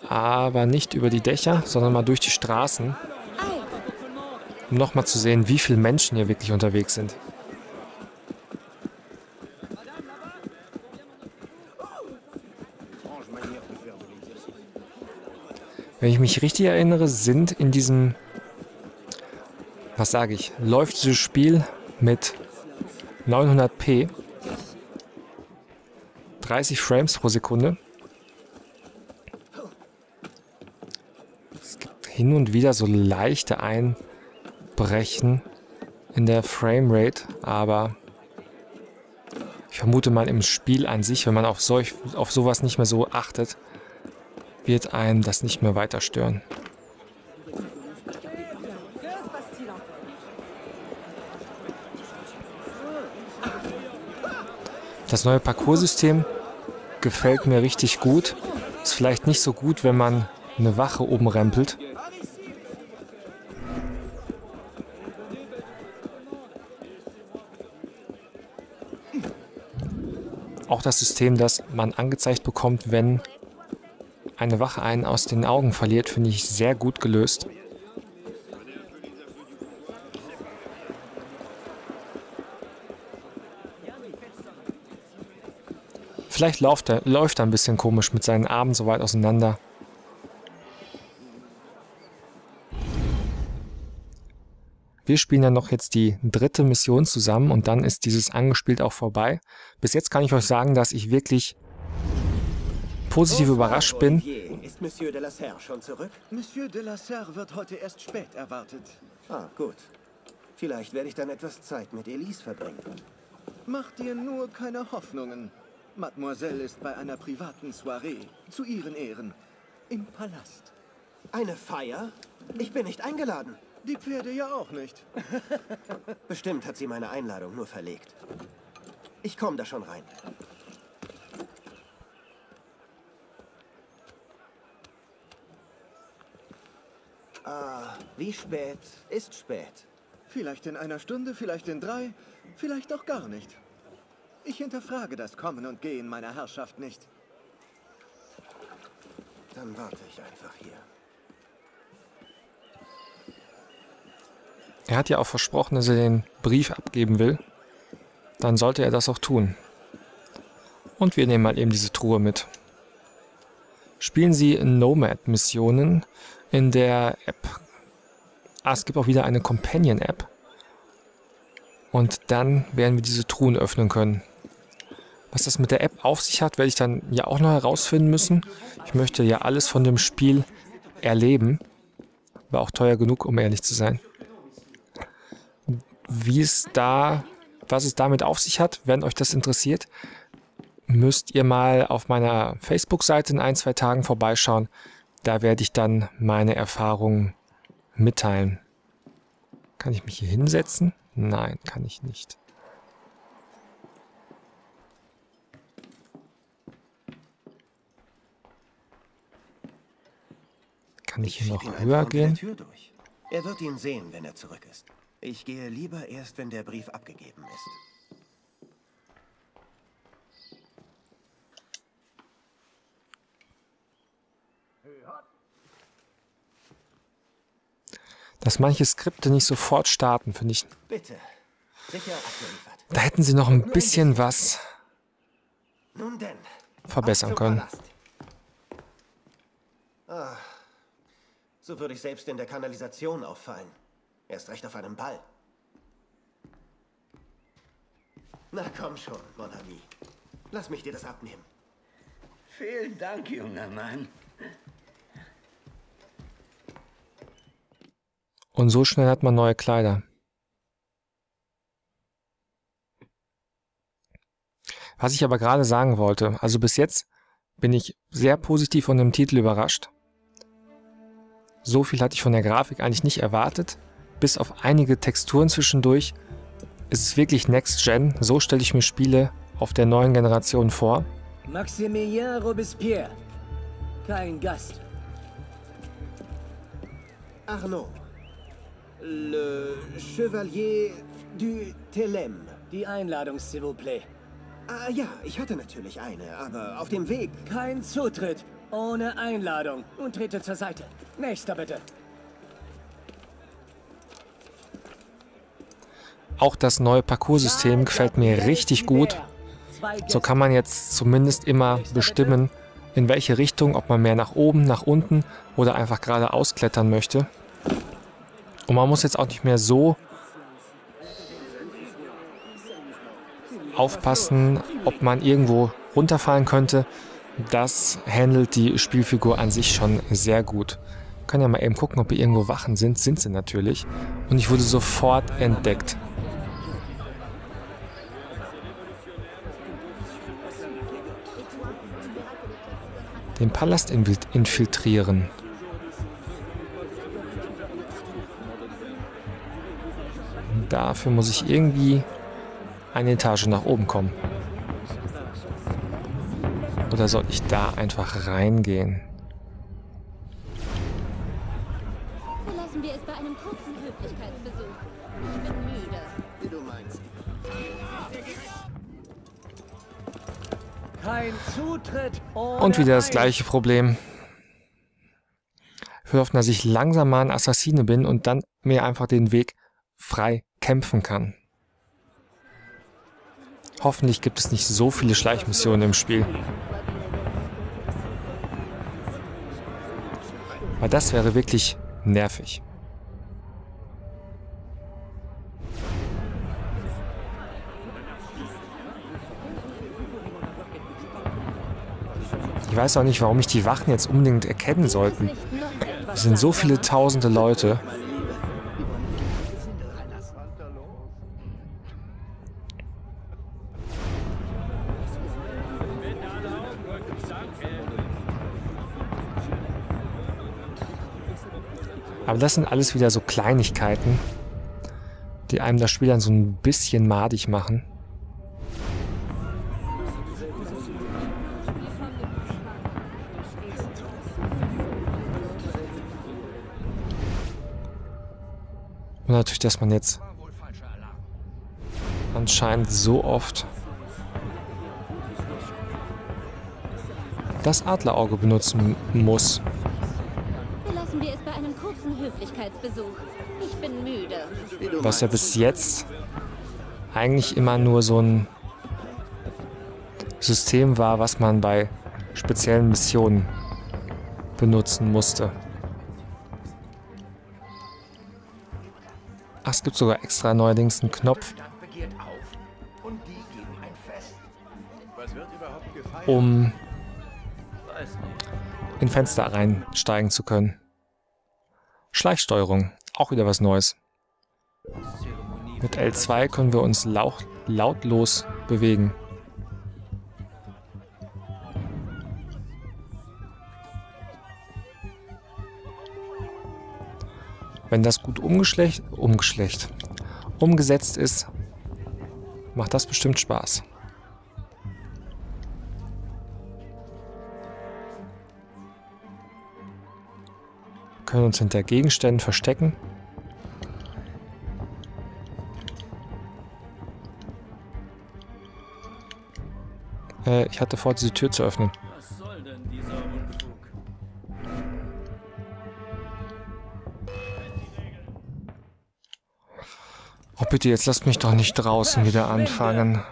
Aber nicht über die Dächer, sondern mal durch die Straßen. Um nochmal zu sehen, wie viele Menschen hier wirklich unterwegs sind. Wenn ich mich richtig erinnere, sind in diesem, was sage ich, läuft dieses Spiel mit 900p, 30 Frames pro Sekunde. hin und wieder so leichte Einbrechen in der Framerate, aber ich vermute mal im Spiel an sich, wenn man auf, solch, auf sowas nicht mehr so achtet, wird einem das nicht mehr weiter stören. Das neue Parcoursystem gefällt mir richtig gut. Ist vielleicht nicht so gut, wenn man eine Wache oben rempelt. Auch das System, das man angezeigt bekommt, wenn eine Wache einen aus den Augen verliert, finde ich sehr gut gelöst. Vielleicht läuft er, läuft er ein bisschen komisch mit seinen Armen so weit auseinander. Wir spielen dann noch jetzt die dritte Mission zusammen und dann ist dieses angespielt auch vorbei. Bis jetzt kann ich euch sagen, dass ich wirklich positiv überrascht bin. Ist Monsieur de la Serre schon zurück? Monsieur de la Serre wird heute erst spät erwartet. Ah, gut. Vielleicht werde ich dann etwas Zeit mit Elise verbringen. Mach dir nur keine Hoffnungen. Mademoiselle ist bei einer privaten Soiree. Zu ihren Ehren. Im Palast. Eine Feier? Ich bin nicht eingeladen. Die Pferde ja auch nicht. Bestimmt hat sie meine Einladung nur verlegt. Ich komme da schon rein. Ah, wie spät ist spät? Vielleicht in einer Stunde, vielleicht in drei, vielleicht auch gar nicht. Ich hinterfrage das Kommen und Gehen meiner Herrschaft nicht. Dann warte ich einfach hier. Er hat ja auch versprochen, dass er den Brief abgeben will. Dann sollte er das auch tun. Und wir nehmen mal eben diese Truhe mit. Spielen Sie Nomad-Missionen in der App. Ah, es gibt auch wieder eine Companion-App. Und dann werden wir diese Truhen öffnen können. Was das mit der App auf sich hat, werde ich dann ja auch noch herausfinden müssen. Ich möchte ja alles von dem Spiel erleben. War auch teuer genug, um ehrlich zu sein. Wie es da, was es damit auf sich hat, wenn euch das interessiert, müsst ihr mal auf meiner Facebook-Seite in ein, zwei Tagen vorbeischauen. Da werde ich dann meine Erfahrungen mitteilen. Kann ich mich hier hinsetzen? Nein, kann ich nicht. Kann ich hier noch höher gehen? Er wird ihn sehen, wenn er zurück ist. Ich gehe lieber erst, wenn der Brief abgegeben ist. Dass manche Skripte nicht sofort starten, finde ich. Bitte. Sicher abgeliefert. Da hätten sie noch ein bisschen was Nun denn. verbessern können. Ah, so würde ich selbst in der Kanalisation auffallen. Erst recht auf einem Ball. Na komm schon, Mon ami. Lass mich dir das abnehmen. Vielen Dank, junger Mann. Und so schnell hat man neue Kleider. Was ich aber gerade sagen wollte, also bis jetzt bin ich sehr positiv von dem Titel überrascht. So viel hatte ich von der Grafik eigentlich nicht erwartet. Bis auf einige Texturen zwischendurch ist es wirklich Next Gen. So stelle ich mir Spiele auf der neuen Generation vor. Maximilien Robespierre. Kein Gast. Arnaud. Le Chevalier du Telem. Die Einladung, s'il vous plaît. Ah ja, ich hatte natürlich eine, aber auf dem Weg. Kein Zutritt. Ohne Einladung. Und trete zur Seite. Nächster bitte. Auch das neue Parcoursystem gefällt mir richtig gut. So kann man jetzt zumindest immer bestimmen, in welche Richtung, ob man mehr nach oben, nach unten oder einfach geradeaus klettern möchte. Und man muss jetzt auch nicht mehr so aufpassen, ob man irgendwo runterfallen könnte. Das handelt die Spielfigur an sich schon sehr gut. Können ja mal eben gucken, ob hier irgendwo Wachen sind. Sind sie natürlich. Und ich wurde sofort entdeckt. Den Palast infiltrieren. Dafür muss ich irgendwie eine Etage nach oben kommen. Oder soll ich da einfach reingehen? Lassen wir es bei einem kurzen Höflichkeitsbesuch. Ich bin müde. Wie du meinst. Kein Zutritt Und wieder das gleiche Problem. Ich will hoffen, dass ich langsam mal ein Assassine bin und dann mir einfach den Weg frei kämpfen kann. Hoffentlich gibt es nicht so viele Schleichmissionen im Spiel. Weil das wäre wirklich nervig. Ich weiß auch nicht, warum ich die Wachen jetzt unbedingt erkennen sollten. Es sind so viele tausende Leute. Aber das sind alles wieder so Kleinigkeiten, die einem das Spiel dann so ein bisschen madig machen. Und natürlich, dass man jetzt anscheinend so oft das Adlerauge benutzen muss. Belassen wir es bei einem kurzen Höflichkeitsbesuch. Ich bin müde. Was ja bis jetzt eigentlich immer nur so ein System war, was man bei speziellen Missionen benutzen musste. Ach, es gibt sogar extra neuerdings einen Knopf, um in Fenster reinsteigen zu können. Schleichsteuerung, auch wieder was Neues. Mit L2 können wir uns laut, lautlos bewegen. Wenn das gut umgeschlecht, umgeschlecht, umgesetzt ist, macht das bestimmt Spaß. Können uns hinter Gegenständen verstecken. Äh, ich hatte vor, diese Tür zu öffnen. Was soll denn dieser Unfug? Oh bitte, jetzt lasst mich doch nicht draußen wieder anfangen.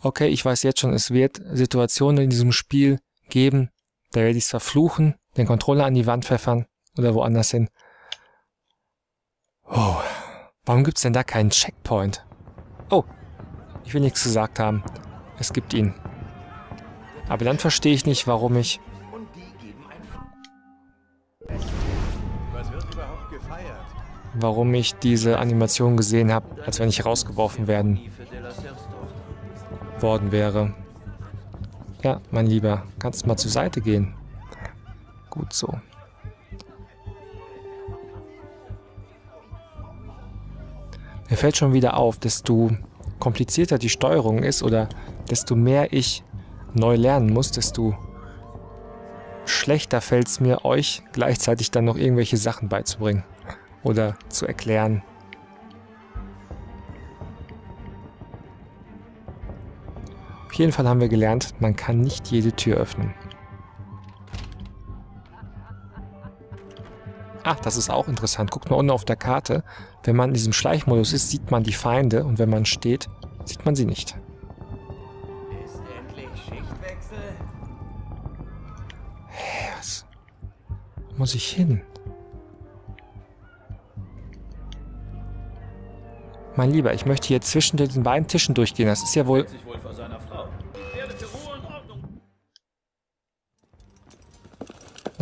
Okay, ich weiß jetzt schon, es wird Situationen in diesem Spiel geben, da werde ich es verfluchen, den Controller an die Wand pfeffern oder woanders hin. Oh, warum gibt's denn da keinen Checkpoint? Oh, ich will nichts gesagt haben. Es gibt ihn. Aber dann verstehe ich nicht, warum ich... Warum ich diese Animation gesehen habe, als wenn ich rausgeworfen werden worden wäre. Ja, mein Lieber, kannst du mal zur Seite gehen? Gut so. Mir fällt schon wieder auf, desto komplizierter die Steuerung ist oder desto mehr ich neu lernen muss, desto schlechter fällt es mir, euch gleichzeitig dann noch irgendwelche Sachen beizubringen oder zu erklären. Auf jeden Fall haben wir gelernt, man kann nicht jede Tür öffnen. Ach, das ist auch interessant. Guckt mal unten auf der Karte. Wenn man in diesem Schleichmodus ist, sieht man die Feinde und wenn man steht, sieht man sie nicht. Ist endlich Schichtwechsel? Hä, was? Wo muss ich hin? Mein Lieber, ich möchte hier zwischen den beiden Tischen durchgehen. Das ist ja wohl...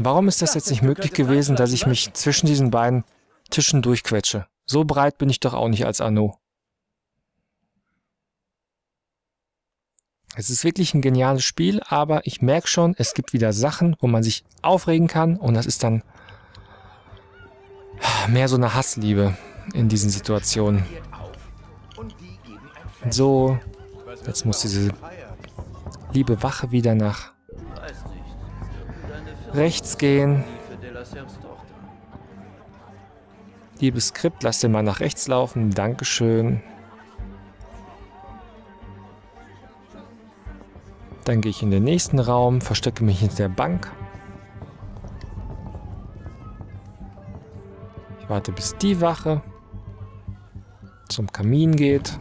Warum ist das jetzt nicht möglich gewesen, dass ich mich zwischen diesen beiden Tischen durchquetsche? So breit bin ich doch auch nicht als Arno. Es ist wirklich ein geniales Spiel, aber ich merke schon, es gibt wieder Sachen, wo man sich aufregen kann und das ist dann mehr so eine Hassliebe in diesen Situationen. So, jetzt muss diese liebe Wache wieder nach rechts gehen. Liebes Skript, lass den mal nach rechts laufen. Dankeschön. Dann gehe ich in den nächsten Raum, verstecke mich hinter der Bank. Ich warte, bis die Wache zum Kamin geht.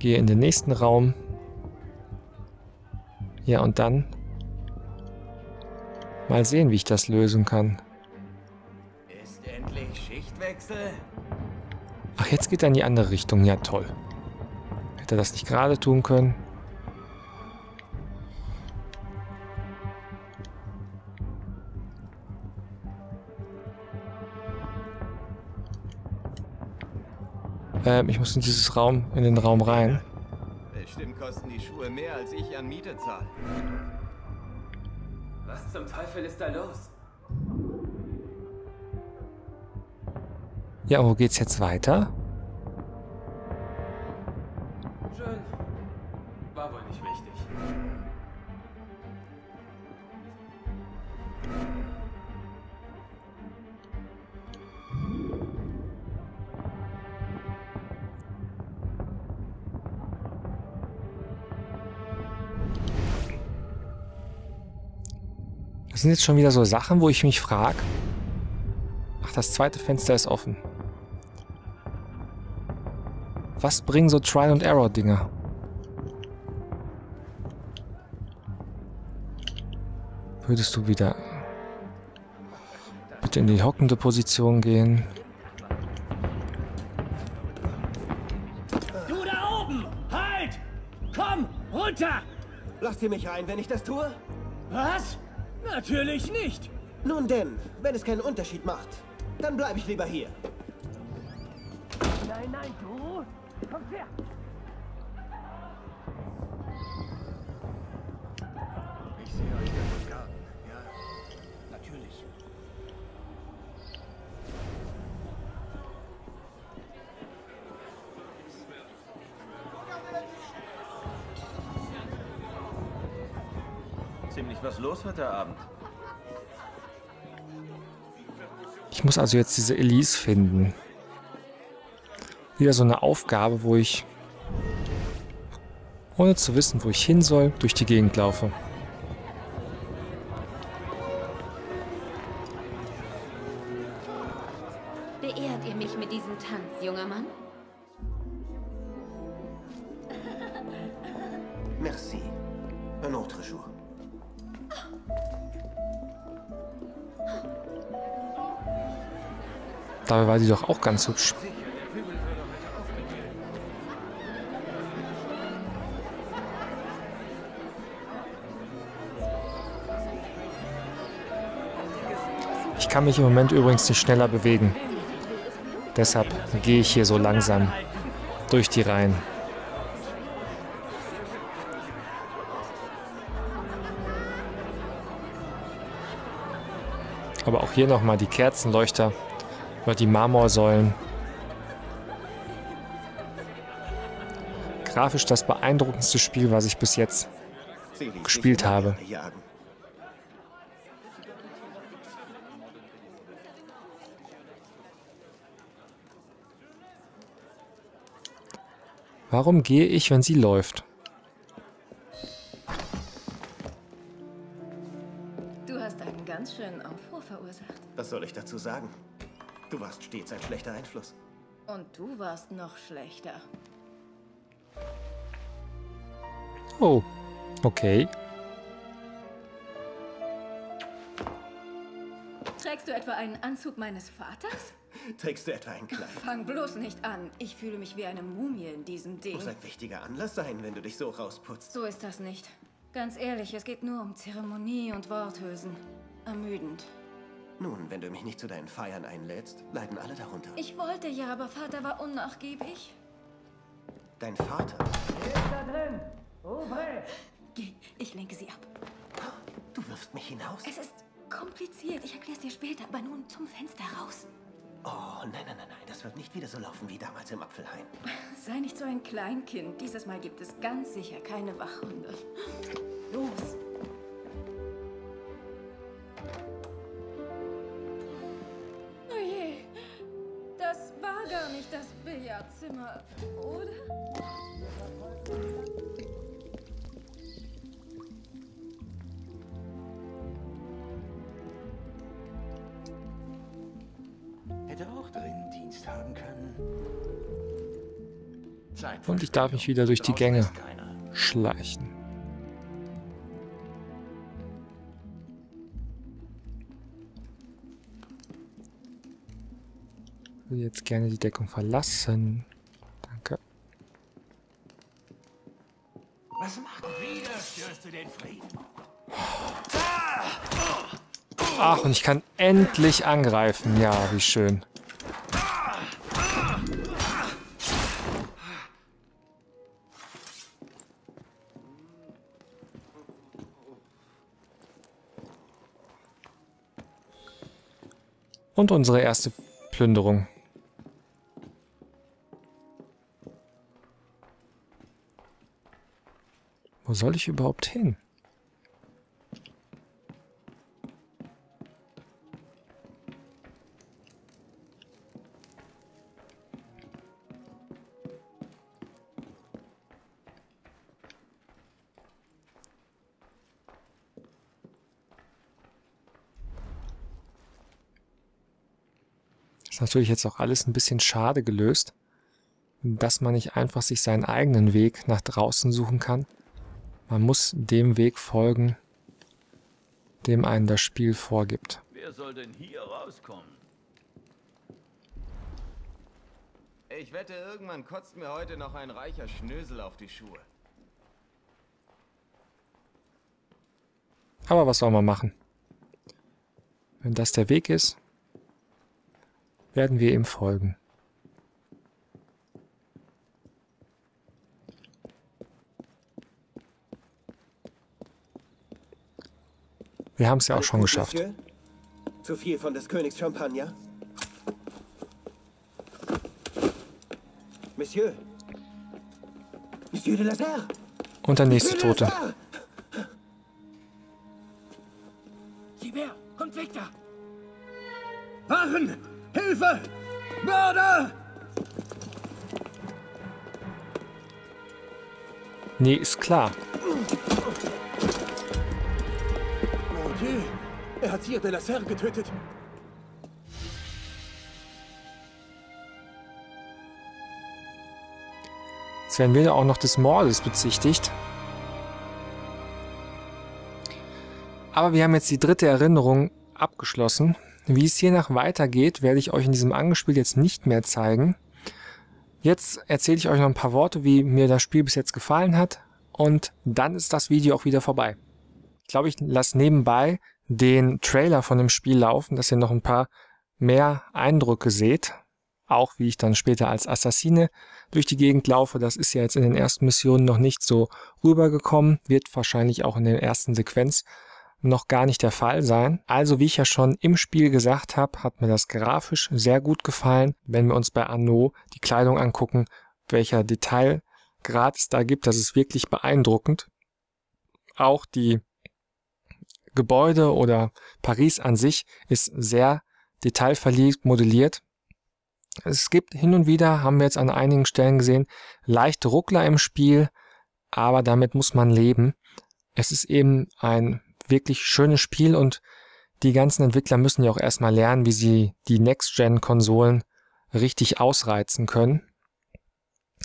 Gehe in den nächsten Raum. Ja, und dann mal sehen, wie ich das lösen kann. Ist endlich Schichtwechsel? Ach, jetzt geht er in die andere Richtung. Ja, toll. Hätte er das nicht gerade tun können? Ähm, ich muss in dieses Raum, in den Raum rein. Bestimmt kosten die Schuhe mehr, als ich an Miete zahle. Was zum Teufel ist da los? Ja, wo geht's jetzt weiter? Das sind jetzt schon wieder so Sachen, wo ich mich frage. Ach, das zweite Fenster ist offen. Was bringen so Trial and Error Dinger? Würdest du wieder bitte in die hockende Position gehen? Du da oben! Halt! Komm, runter! Lasst ihr mich rein, wenn ich das tue? Was? Natürlich nicht. Nun denn, wenn es keinen Unterschied macht, dann bleibe ich lieber hier. Nein, nein, du! Komm her! Los heute Abend. Ich muss also jetzt diese Elise finden. Wieder so eine Aufgabe, wo ich, ohne zu wissen, wo ich hin soll, durch die Gegend laufe. Sie doch auch ganz hübsch. Ich kann mich im Moment übrigens nicht schneller bewegen. Deshalb gehe ich hier so langsam durch die Reihen. Aber auch hier nochmal die Kerzenleuchter oder die Marmorsäulen. Grafisch das beeindruckendste Spiel, was ich bis jetzt gespielt habe. Warum gehe ich, wenn sie läuft? Du hast einen ganz schönen Aufruhr verursacht. Was soll ich dazu sagen? Du warst stets ein schlechter Einfluss. Und du warst noch schlechter. Oh, okay. Trägst du etwa einen Anzug meines Vaters? Trägst du etwa ein Kleid? Fang bloß nicht an. Ich fühle mich wie eine Mumie in diesem Ding. Muss ein wichtiger Anlass sein, wenn du dich so rausputzt. So ist das nicht. Ganz ehrlich, es geht nur um Zeremonie und Worthülsen. Ermüdend. Nun, wenn du mich nicht zu deinen Feiern einlädst, leiden alle darunter. Ich wollte ja, aber Vater war unnachgiebig. Dein Vater? Wer ist da drin? Ouvre! Geh, ich lenke sie ab. Du wirfst mich hinaus? Es ist kompliziert. Ich erkläre es dir später, aber nun zum Fenster raus. Oh, nein, nein, nein, nein. Das wird nicht wieder so laufen wie damals im Apfelhain. Sei nicht so ein Kleinkind. Dieses Mal gibt es ganz sicher keine Wachhunde. Los! Billardzimmer, oder? Hätte auch drin Dienst haben können. Und ich darf mich wieder durch die Gänge schleichen. Jetzt gerne die Deckung verlassen. Ach, und ich kann endlich angreifen. Ja, wie schön. Und unsere erste Plünderung. Wo soll ich überhaupt hin? Ist natürlich jetzt auch alles ein bisschen schade gelöst, dass man nicht einfach sich seinen eigenen Weg nach draußen suchen kann. Man muss dem Weg folgen, dem einen das Spiel vorgibt. Wer soll denn hier rauskommen? Ich wette, irgendwann kotzt mir heute noch ein reicher Schnösel auf die Schuhe. Aber was soll man machen? Wenn das der Weg ist, werden wir ihm folgen. Wir haben es ja auch schon geschafft. Monsieur? Zu viel von des Königs Champagner? Monsieur? Monsieur de la Serre? Und der nächste Tote. Sibert, kommt weg da! Hilfe! Mörder! Nee, ist klar. Mon Dieu! Er hat Sire de la Serre getötet. Jetzt werden wir auch noch des Mordes bezichtigt. Aber wir haben jetzt die dritte Erinnerung abgeschlossen. Wie es hiernach weitergeht, werde ich euch in diesem Angespiel jetzt nicht mehr zeigen. Jetzt erzähle ich euch noch ein paar Worte, wie mir das Spiel bis jetzt gefallen hat. Und dann ist das Video auch wieder vorbei. Ich glaube, ich lasse nebenbei den Trailer von dem Spiel laufen, dass ihr noch ein paar mehr Eindrücke seht. Auch wie ich dann später als Assassine durch die Gegend laufe. Das ist ja jetzt in den ersten Missionen noch nicht so rübergekommen. Wird wahrscheinlich auch in der ersten Sequenz noch gar nicht der Fall sein. Also wie ich ja schon im Spiel gesagt habe, hat mir das grafisch sehr gut gefallen. Wenn wir uns bei Anno die Kleidung angucken, welcher Detailgrad es da gibt, das ist wirklich beeindruckend. Auch die Gebäude oder Paris an sich ist sehr detailverliebt modelliert. Es gibt hin und wieder, haben wir jetzt an einigen Stellen gesehen, leichte Ruckler im Spiel, aber damit muss man leben. Es ist eben ein wirklich schönes Spiel und die ganzen Entwickler müssen ja auch erstmal lernen, wie sie die Next-Gen-Konsolen richtig ausreizen können.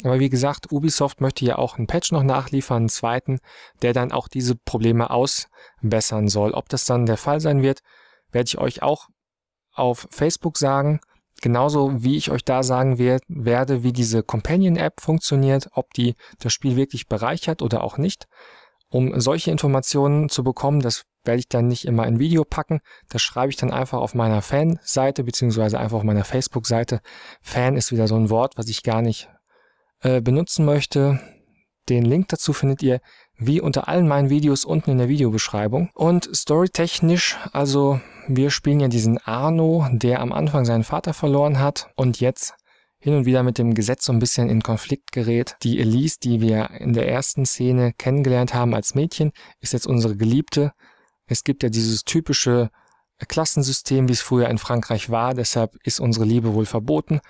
Aber wie gesagt, Ubisoft möchte ja auch einen Patch noch nachliefern, einen zweiten, der dann auch diese Probleme ausbessern soll. Ob das dann der Fall sein wird, werde ich euch auch auf Facebook sagen. Genauso wie ich euch da sagen werde, wie diese Companion-App funktioniert, ob die das Spiel wirklich bereichert oder auch nicht. Um solche Informationen zu bekommen, das werde ich dann nicht immer ein Video packen. Das schreibe ich dann einfach auf meiner Fanseite beziehungsweise einfach auf meiner Facebook-Seite. Fan ist wieder so ein Wort, was ich gar nicht äh, benutzen möchte. Den Link dazu findet ihr wie unter allen meinen Videos unten in der Videobeschreibung. Und storytechnisch, also wir spielen ja diesen Arno, der am Anfang seinen Vater verloren hat und jetzt hin und wieder mit dem Gesetz so ein bisschen in Konflikt gerät. Die Elise, die wir in der ersten Szene kennengelernt haben als Mädchen, ist jetzt unsere Geliebte. Es gibt ja dieses typische Klassensystem, wie es früher in Frankreich war, deshalb ist unsere Liebe wohl verboten.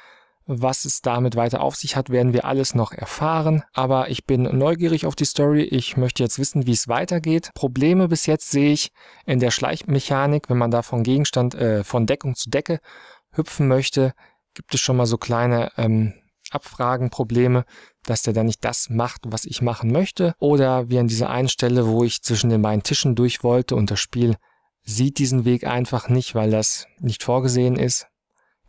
Was es damit weiter auf sich hat, werden wir alles noch erfahren. Aber ich bin neugierig auf die Story. Ich möchte jetzt wissen, wie es weitergeht. Probleme bis jetzt sehe ich in der Schleichmechanik, wenn man da von Gegenstand, äh, von Deckung zu Decke hüpfen möchte, gibt es schon mal so kleine ähm, Abfragen, Probleme, dass der dann nicht das macht, was ich machen möchte. Oder wie an dieser einen Stelle, wo ich zwischen den beiden Tischen durch wollte und das Spiel sieht diesen Weg einfach nicht, weil das nicht vorgesehen ist.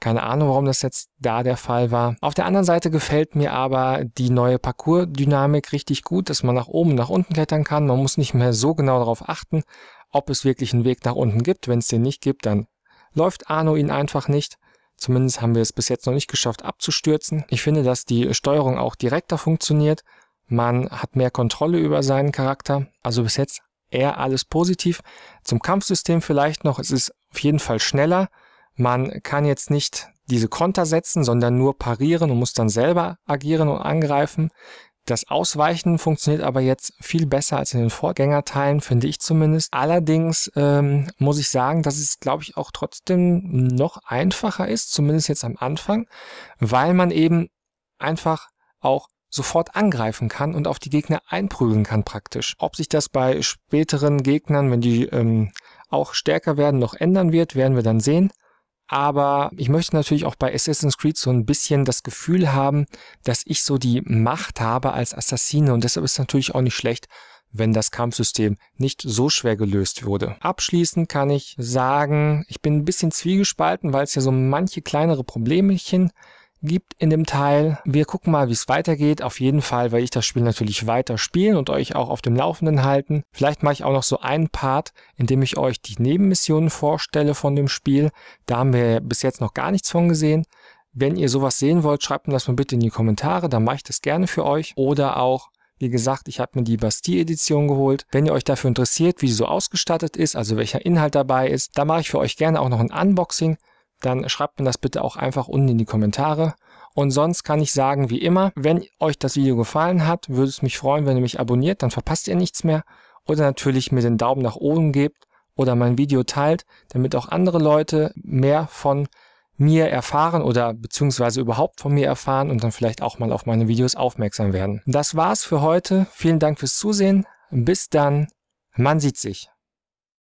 Keine Ahnung, warum das jetzt da der Fall war. Auf der anderen Seite gefällt mir aber die neue Parcours-Dynamik richtig gut, dass man nach oben nach unten klettern kann. Man muss nicht mehr so genau darauf achten, ob es wirklich einen Weg nach unten gibt. Wenn es den nicht gibt, dann läuft Arno ihn einfach nicht. Zumindest haben wir es bis jetzt noch nicht geschafft abzustürzen. Ich finde, dass die Steuerung auch direkter funktioniert. Man hat mehr Kontrolle über seinen Charakter. Also bis jetzt eher alles positiv. Zum Kampfsystem vielleicht noch. Es ist auf jeden Fall schneller. Man kann jetzt nicht diese Konter setzen, sondern nur parieren und muss dann selber agieren und angreifen. Das Ausweichen funktioniert aber jetzt viel besser als in den Vorgängerteilen, finde ich zumindest. Allerdings ähm, muss ich sagen, dass es, glaube ich, auch trotzdem noch einfacher ist, zumindest jetzt am Anfang, weil man eben einfach auch sofort angreifen kann und auf die Gegner einprügeln kann praktisch. Ob sich das bei späteren Gegnern, wenn die ähm, auch stärker werden, noch ändern wird, werden wir dann sehen. Aber ich möchte natürlich auch bei Assassin's Creed so ein bisschen das Gefühl haben, dass ich so die Macht habe als Assassine und deshalb ist natürlich auch nicht schlecht, wenn das Kampfsystem nicht so schwer gelöst wurde. Abschließend kann ich sagen, ich bin ein bisschen zwiegespalten, weil es ja so manche kleinere Problemchen gibt in dem Teil. Wir gucken mal, wie es weitergeht. Auf jeden Fall werde ich das Spiel natürlich weiter spielen und euch auch auf dem Laufenden halten. Vielleicht mache ich auch noch so einen Part, in dem ich euch die Nebenmissionen vorstelle von dem Spiel. Da haben wir bis jetzt noch gar nichts von gesehen. Wenn ihr sowas sehen wollt, schreibt mir das mal bitte in die Kommentare, dann mache ich das gerne für euch. Oder auch, wie gesagt, ich habe mir die Bastille-Edition geholt. Wenn ihr euch dafür interessiert, wie sie so ausgestattet ist, also welcher Inhalt dabei ist, dann mache ich für euch gerne auch noch ein Unboxing dann schreibt mir das bitte auch einfach unten in die Kommentare. Und sonst kann ich sagen, wie immer, wenn euch das Video gefallen hat, würde es mich freuen, wenn ihr mich abonniert, dann verpasst ihr nichts mehr. Oder natürlich mir den Daumen nach oben gebt oder mein Video teilt, damit auch andere Leute mehr von mir erfahren oder beziehungsweise überhaupt von mir erfahren und dann vielleicht auch mal auf meine Videos aufmerksam werden. Das war's für heute. Vielen Dank fürs Zusehen. Bis dann. Man sieht sich.